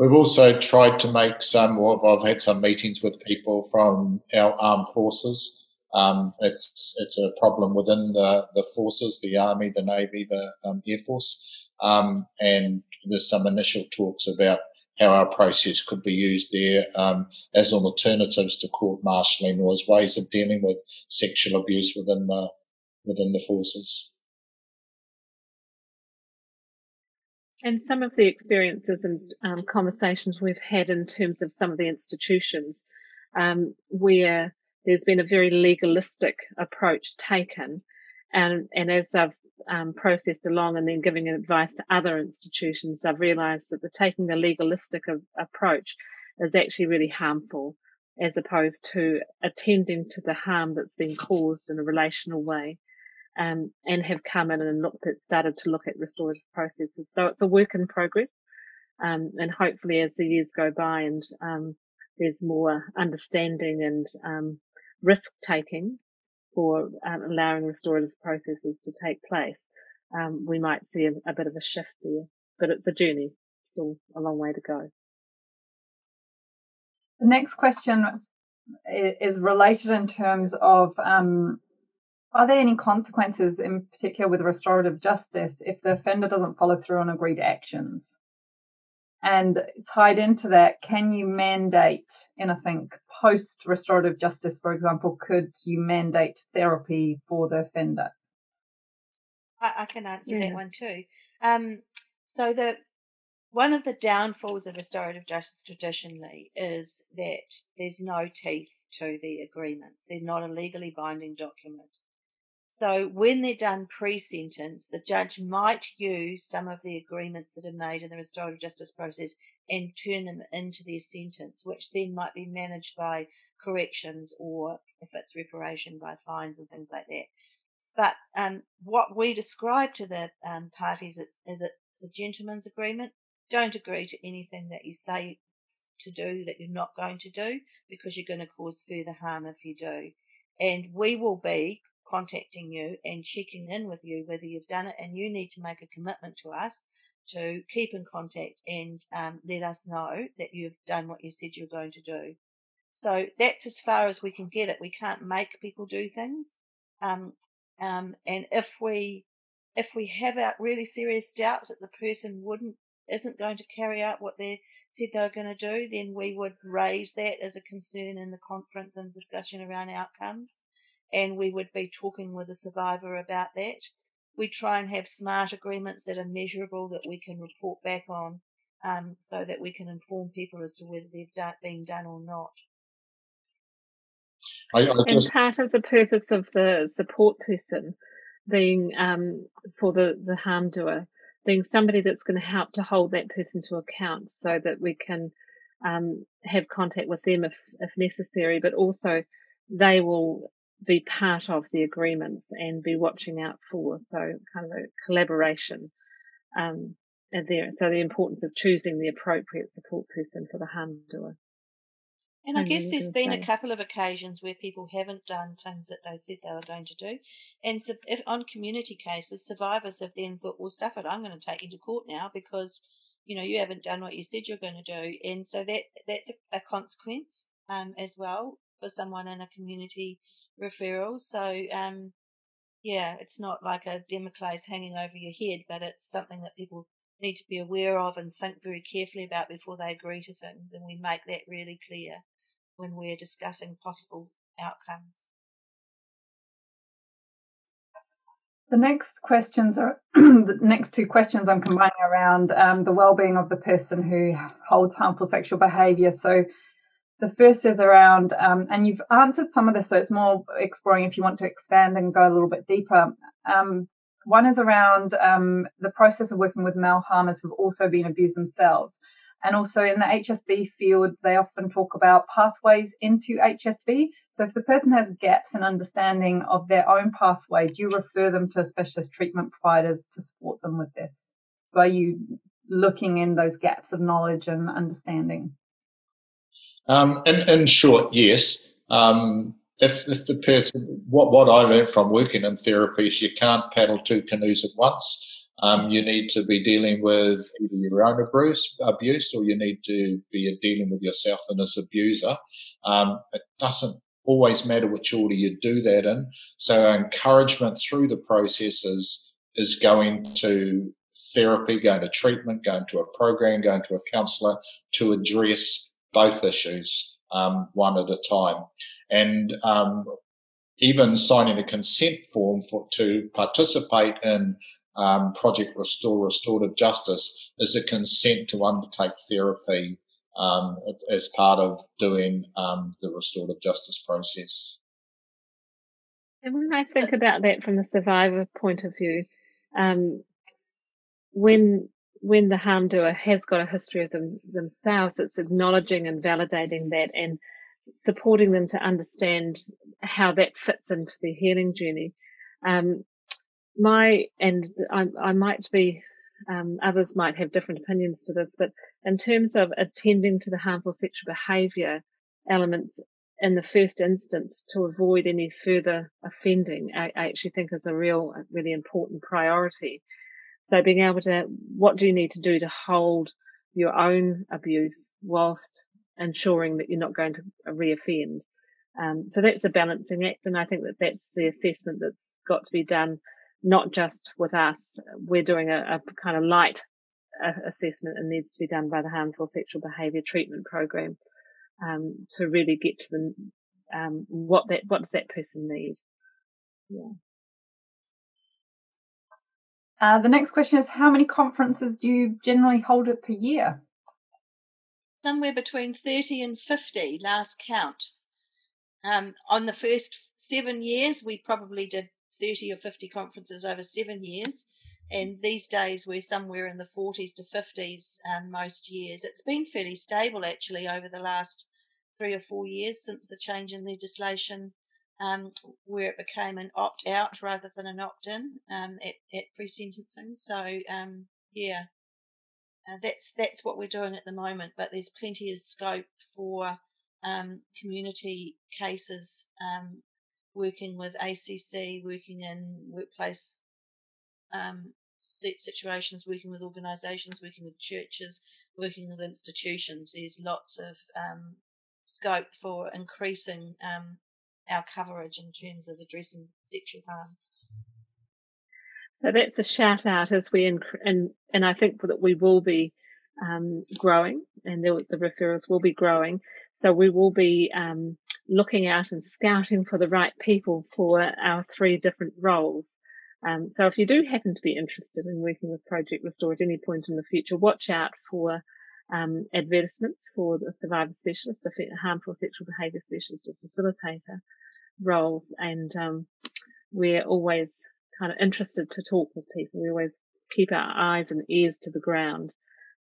We've also tried to make some, I've had some meetings with people from our armed forces. Um, it's it's a problem within the, the forces, the army, the navy, the um, air force, um, and there's some initial talks about how our process could be used there um, as an alternatives to court martialing or as ways of dealing with sexual abuse within the within the forces. And some of the experiences and um, conversations we've had in terms of some of the institutions um, where there's been a very legalistic approach taken, and and as I've um, processed along and then giving advice to other institutions, I've realised that the taking the legalistic of, approach is actually really harmful, as opposed to attending to the harm that's been caused in a relational way um, and have come in and looked at, started to look at restorative processes. So it's a work in progress. Um, and hopefully as the years go by and, um, there's more understanding and, um, risk taking for um, allowing restorative processes to take place, um, we might see a, a bit of a shift there, but it's a journey, still a long way to go. The next question is related in terms of um, are there any consequences in particular with restorative justice if the offender doesn't follow through on agreed actions? And tied into that, can you mandate anything post restorative justice, for example? Could you mandate therapy for the offender? I, I can answer yeah. that one too. Um, so the one of the downfalls of restorative justice traditionally is that there's no teeth to the agreements. They're not a legally binding document. So when they're done pre-sentence, the judge might use some of the agreements that are made in the restorative justice process and turn them into their sentence, which then might be managed by corrections or if it's reparation by fines and things like that. But um, what we describe to the um, parties is, is it's a gentleman's agreement. Don't agree to anything that you say to do that you're not going to do because you're going to cause further harm if you do. And we will be contacting you and checking in with you whether you've done it, and you need to make a commitment to us to keep in contact and um, let us know that you've done what you said you're going to do. So that's as far as we can get it. We can't make people do things, um, um, and if we if we have our really serious doubts that the person wouldn't isn't going to carry out what they said they were going to do, then we would raise that as a concern in the conference and discussion around outcomes and we would be talking with the survivor about that. We try and have smart agreements that are measurable that we can report back on um, so that we can inform people as to whether they've done, been done or not. I, I and part of the purpose of the support person being um, for the, the harm doer being somebody that's going to help to hold that person to account so that we can um, have contact with them if, if necessary, but also they will be part of the agreements and be watching out for. So kind of a collaboration. Um, and there, so the importance of choosing the appropriate support person for the harm doer. And I guess there's been a couple of occasions where people haven't done things that they said they were going to do. And so if on community cases, survivors have then thought, well, stuff it, I'm going to take you to court now because, you know, you haven't done what you said you're going to do. And so that that's a, a consequence um, as well for someone in a community referral. So, um, yeah, it's not like a Damocles hanging over your head, but it's something that people need to be aware of and think very carefully about before they agree to things. And we make that really clear when we're discussing possible outcomes. The next questions are the next two questions I'm combining around um, the well-being of the person who holds harmful sexual behaviour. So the first is around, um, and you've answered some of this, so it's more exploring if you want to expand and go a little bit deeper. Um, one is around um, the process of working with male harmers who've also been abused themselves. And also in the HSB field, they often talk about pathways into HSB. So if the person has gaps in understanding of their own pathway, do you refer them to specialist treatment providers to support them with this? So are you looking in those gaps of knowledge and understanding? Um, in, in short, yes. Um, if, if the person, what, what I learned from working in therapy is you can't paddle two canoes at once. Um, you need to be dealing with either your own abuse, abuse or you need to be dealing with yourself and this abuser. Um, it doesn't always matter which order you do that in. So encouragement through the process is, is going to therapy, going to treatment, going to a program, going to a counsellor to address both issues um, one at a time. And um, even signing the consent form for, to participate in um, Project Restore Restorative Justice is a consent to undertake therapy um, as part of doing um, the restorative justice process. And when I think about that from the survivor point of view, um, when when the harm doer has got a history of them themselves, it's acknowledging and validating that and supporting them to understand how that fits into their healing journey. Um, my, and I, I might be, um, others might have different opinions to this, but in terms of attending to the harmful sexual behavior elements in the first instance to avoid any further offending, I, I actually think is a real, really important priority. So being able to, what do you need to do to hold your own abuse whilst ensuring that you're not going to reoffend? Um, so that's a balancing act, and I think that that's the assessment that's got to be done, not just with us. We're doing a, a kind of light uh, assessment and needs to be done by the harmful sexual behaviour treatment program um, to really get to the um, what that what does that person need. Yeah. Uh, the next question is how many conferences do you generally hold it per year? Somewhere between 30 and 50, last count. Um, on the first seven years, we probably did 30 or 50 conferences over seven years. And these days, we're somewhere in the 40s to 50s um, most years. It's been fairly stable actually over the last three or four years since the change in legislation um, where it became an opt out rather than an opt in um, at, at pre sentencing. So, um, yeah, uh, that's that's what we're doing at the moment. But there's plenty of scope for um, community cases, um, working with ACC, working in workplace um, situations, working with organisations, working with churches, working with institutions. There's lots of scope for increasing our coverage in terms of addressing sexual harm. So that's a shout out as we inc- and and I think that we will be um, growing and the, the, referrals will be growing. So we will be um, looking out and scouting for the right people for our three different roles. Um, so if you do happen to be interested in working with Project Restore at any point in the future, watch out for um, advertisements for the survivor specialist, a harmful sexual behaviour specialist or facilitator roles. And um, we're always kind of interested to talk with people. We always keep our eyes and ears to the ground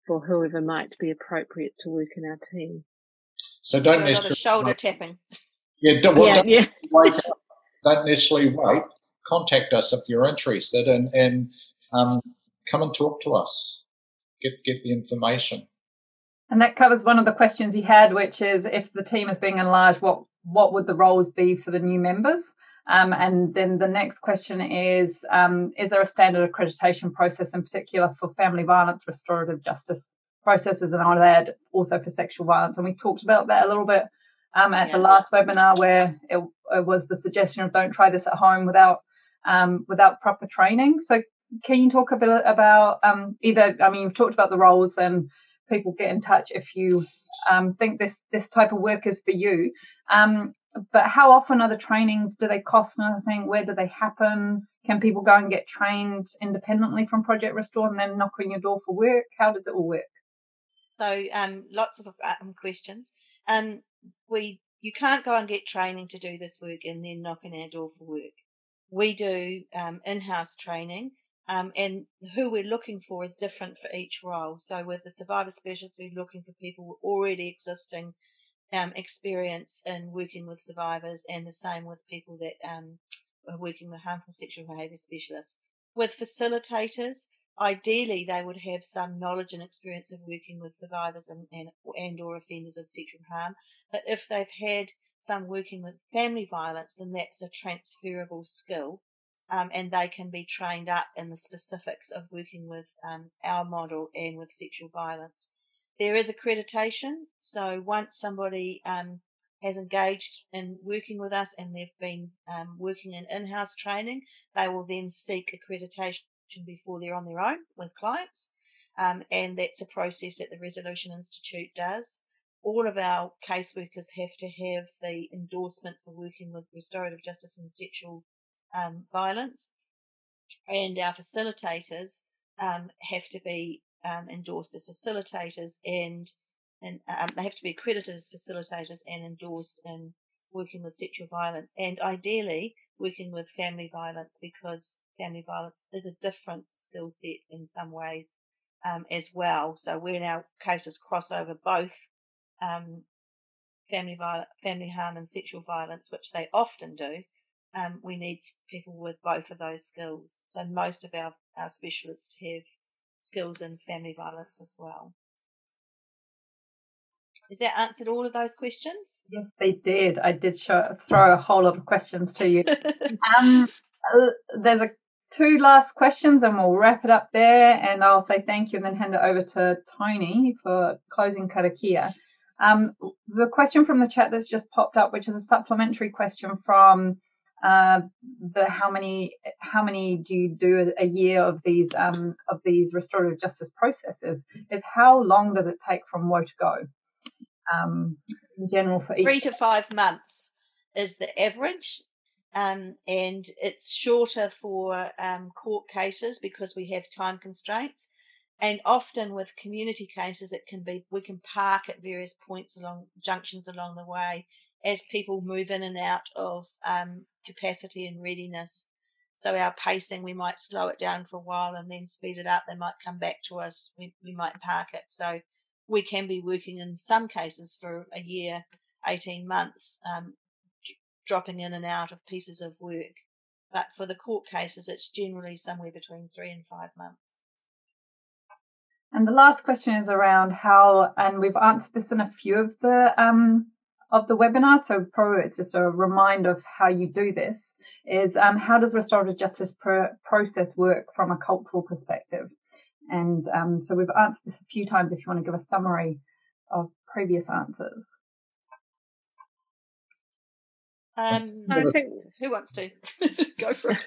for whoever might be appropriate to work in our team. So don't necessarily shoulder tapping. Yeah, don't, well, yeah, don't, yeah. wait, don't necessarily wait. Contact us if you're interested, and and um, come and talk to us. Get get the information. And that covers one of the questions he had, which is if the team is being enlarged, what what would the roles be for the new members? Um, and then the next question is um, Is there a standard accreditation process in particular for family violence, restorative justice processes? And I would add also for sexual violence. And we talked about that a little bit um, at yeah. the last webinar where it, it, was the suggestion of don't try this at home without um, without proper training. So can you talk a bit about um, either, I mean, you've talked about the roles and people get in touch if you um, think this this type of work is for you. Um, but how often are the trainings? Do they cost anything? Where do they happen? Can people go and get trained independently from Project Restore and then knock on your door for work? How does it all work? So um, lots of um, questions. Um, we you can't go and get training to do this work and then knock on our door for work. We do um, in-house training um, and who we're looking for is different for each role. So with the survivor specialist, we're looking for people with already existing um, experience in working with survivors, and the same with people that um, are working with harmful sexual behaviour specialists. With facilitators, ideally they would have some knowledge and experience of working with survivors and, and, and or offenders of sexual harm. But if they've had some working with family violence, then that's a transferable skill um, and they can be trained up in the specifics of working with um, our model and with sexual violence. There is accreditation, so once somebody um, has engaged in working with us and they've been um, working in in-house training, they will then seek accreditation before they're on their own with clients, um, and that's a process that the Resolution Institute does all of our caseworkers have to have the endorsement for working with restorative justice and sexual um, violence, and our facilitators um, have to be um, endorsed as facilitators and and um, they have to be accredited as facilitators and endorsed in working with sexual violence and ideally working with family violence because family violence is a different skill set in some ways um, as well. So when our cases cross over both um, family violence, family harm and sexual violence, which they often do, um, we need people with both of those skills. So most of our, our specialists have skills in family violence as well. Has that answered all of those questions? Yes, they did. I did show, throw a whole lot of questions to you. um, there's a two last questions and we'll wrap it up there and I'll say thank you and then hand it over to Tony for closing karakia. Um, the question from the chat that's just popped up, which is a supplementary question from uh, the how many how many do you do a, year of these um, of these restorative justice processes? Is how long does it take from woe to go? Um, in general, for each three to five months is the average. Um, and it's shorter for um, court cases because we have time constraints. And often with community cases, it can be we can park at various points along junctions along the way as people move in and out of um, capacity and readiness. So our pacing, we might slow it down for a while and then speed it up. They might come back to us. We, we might park it. So we can be working in some cases for a year, 18 months, um, dropping in and out of pieces of work. But for the court cases, it's generally somewhere between three and five months. And the last question is around how, and we've answered this in a few of the um, of the webinar, so probably it's just a reminder of how you do this. Is um, how does restorative justice process work from a cultural perspective? And um, so we've answered this a few times. If you want to give a summary of previous answers. Um, I think who wants to go for it?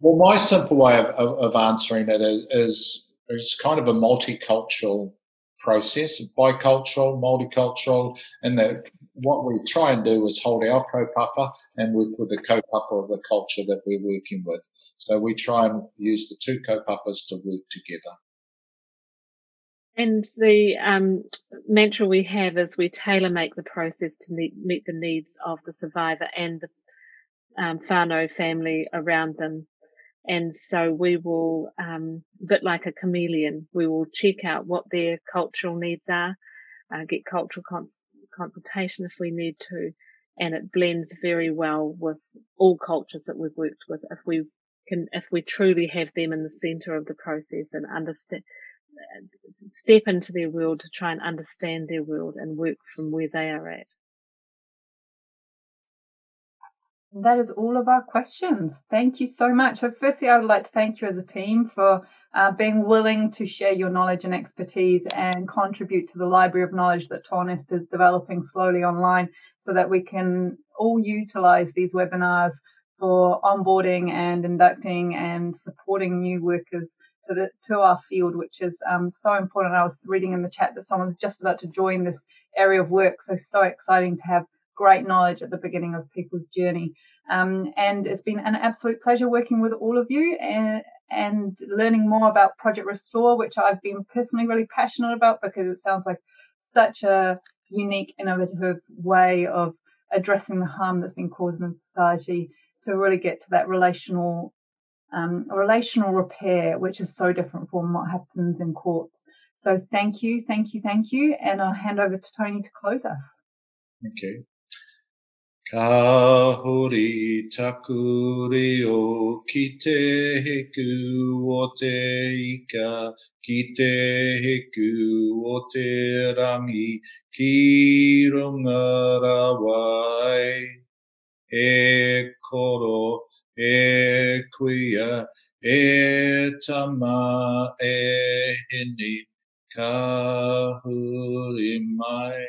well, my simple way of, of, of answering it is, is it's kind of a multicultural process, bicultural, multicultural, and that what we try and do is hold our kaupapa and work with the kaupapa of the culture that we're working with. So we try and use the two kaupapas to work together. And the um, mantra we have is we tailor make the process to meet, meet the needs of the survivor and the um, whānau family around them. And so we will, um, a bit like a chameleon, we will check out what their cultural needs are, uh, get cultural cons- consultation if we need to, and it blends very well with all cultures that we've worked with. If we can, if we truly have them in the center of the process and understand, step into their world to try and understand their world and work from where they are at. That is all of our questions. Thank you so much. So, firstly, I would like to thank you as a team for uh, being willing to share your knowledge and expertise and contribute to the library of knowledge that TOAH-NNEST is developing slowly online so that we can all utilize these webinars for onboarding and inducting and supporting new workers to the to our field, which is um, so important. I was reading in the chat that someone's just about to join this area of work, so so exciting to have great knowledge at the beginning of people's journey. Um, and it's been an absolute pleasure working with all of you and, and learning more about Project Restore, which I've been personally really passionate about because it sounds like such a unique, innovative way of addressing the harm that's been caused in society to really get to that relational um, relational repair, which is so different from what happens in courts. So thank you, thank you, thank you. And I'll hand over to Tony to close us. Thank you. Ka hori takuri o ki te heku o te ika, ki te heku o te rangi, ki runga rawai. E koro e kuia, e tama, e hini, ka huri mai.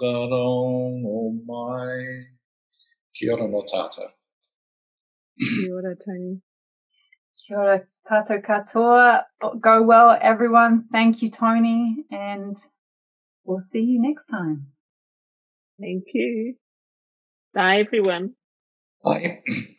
Whakarong o oh mai. Kia ora no tata. Kia ora, Tony. Kia ora tātou katoa. Go well, everyone. Thank you, Tony, and we'll see you next time. Thank you. Bye, everyone. Bye.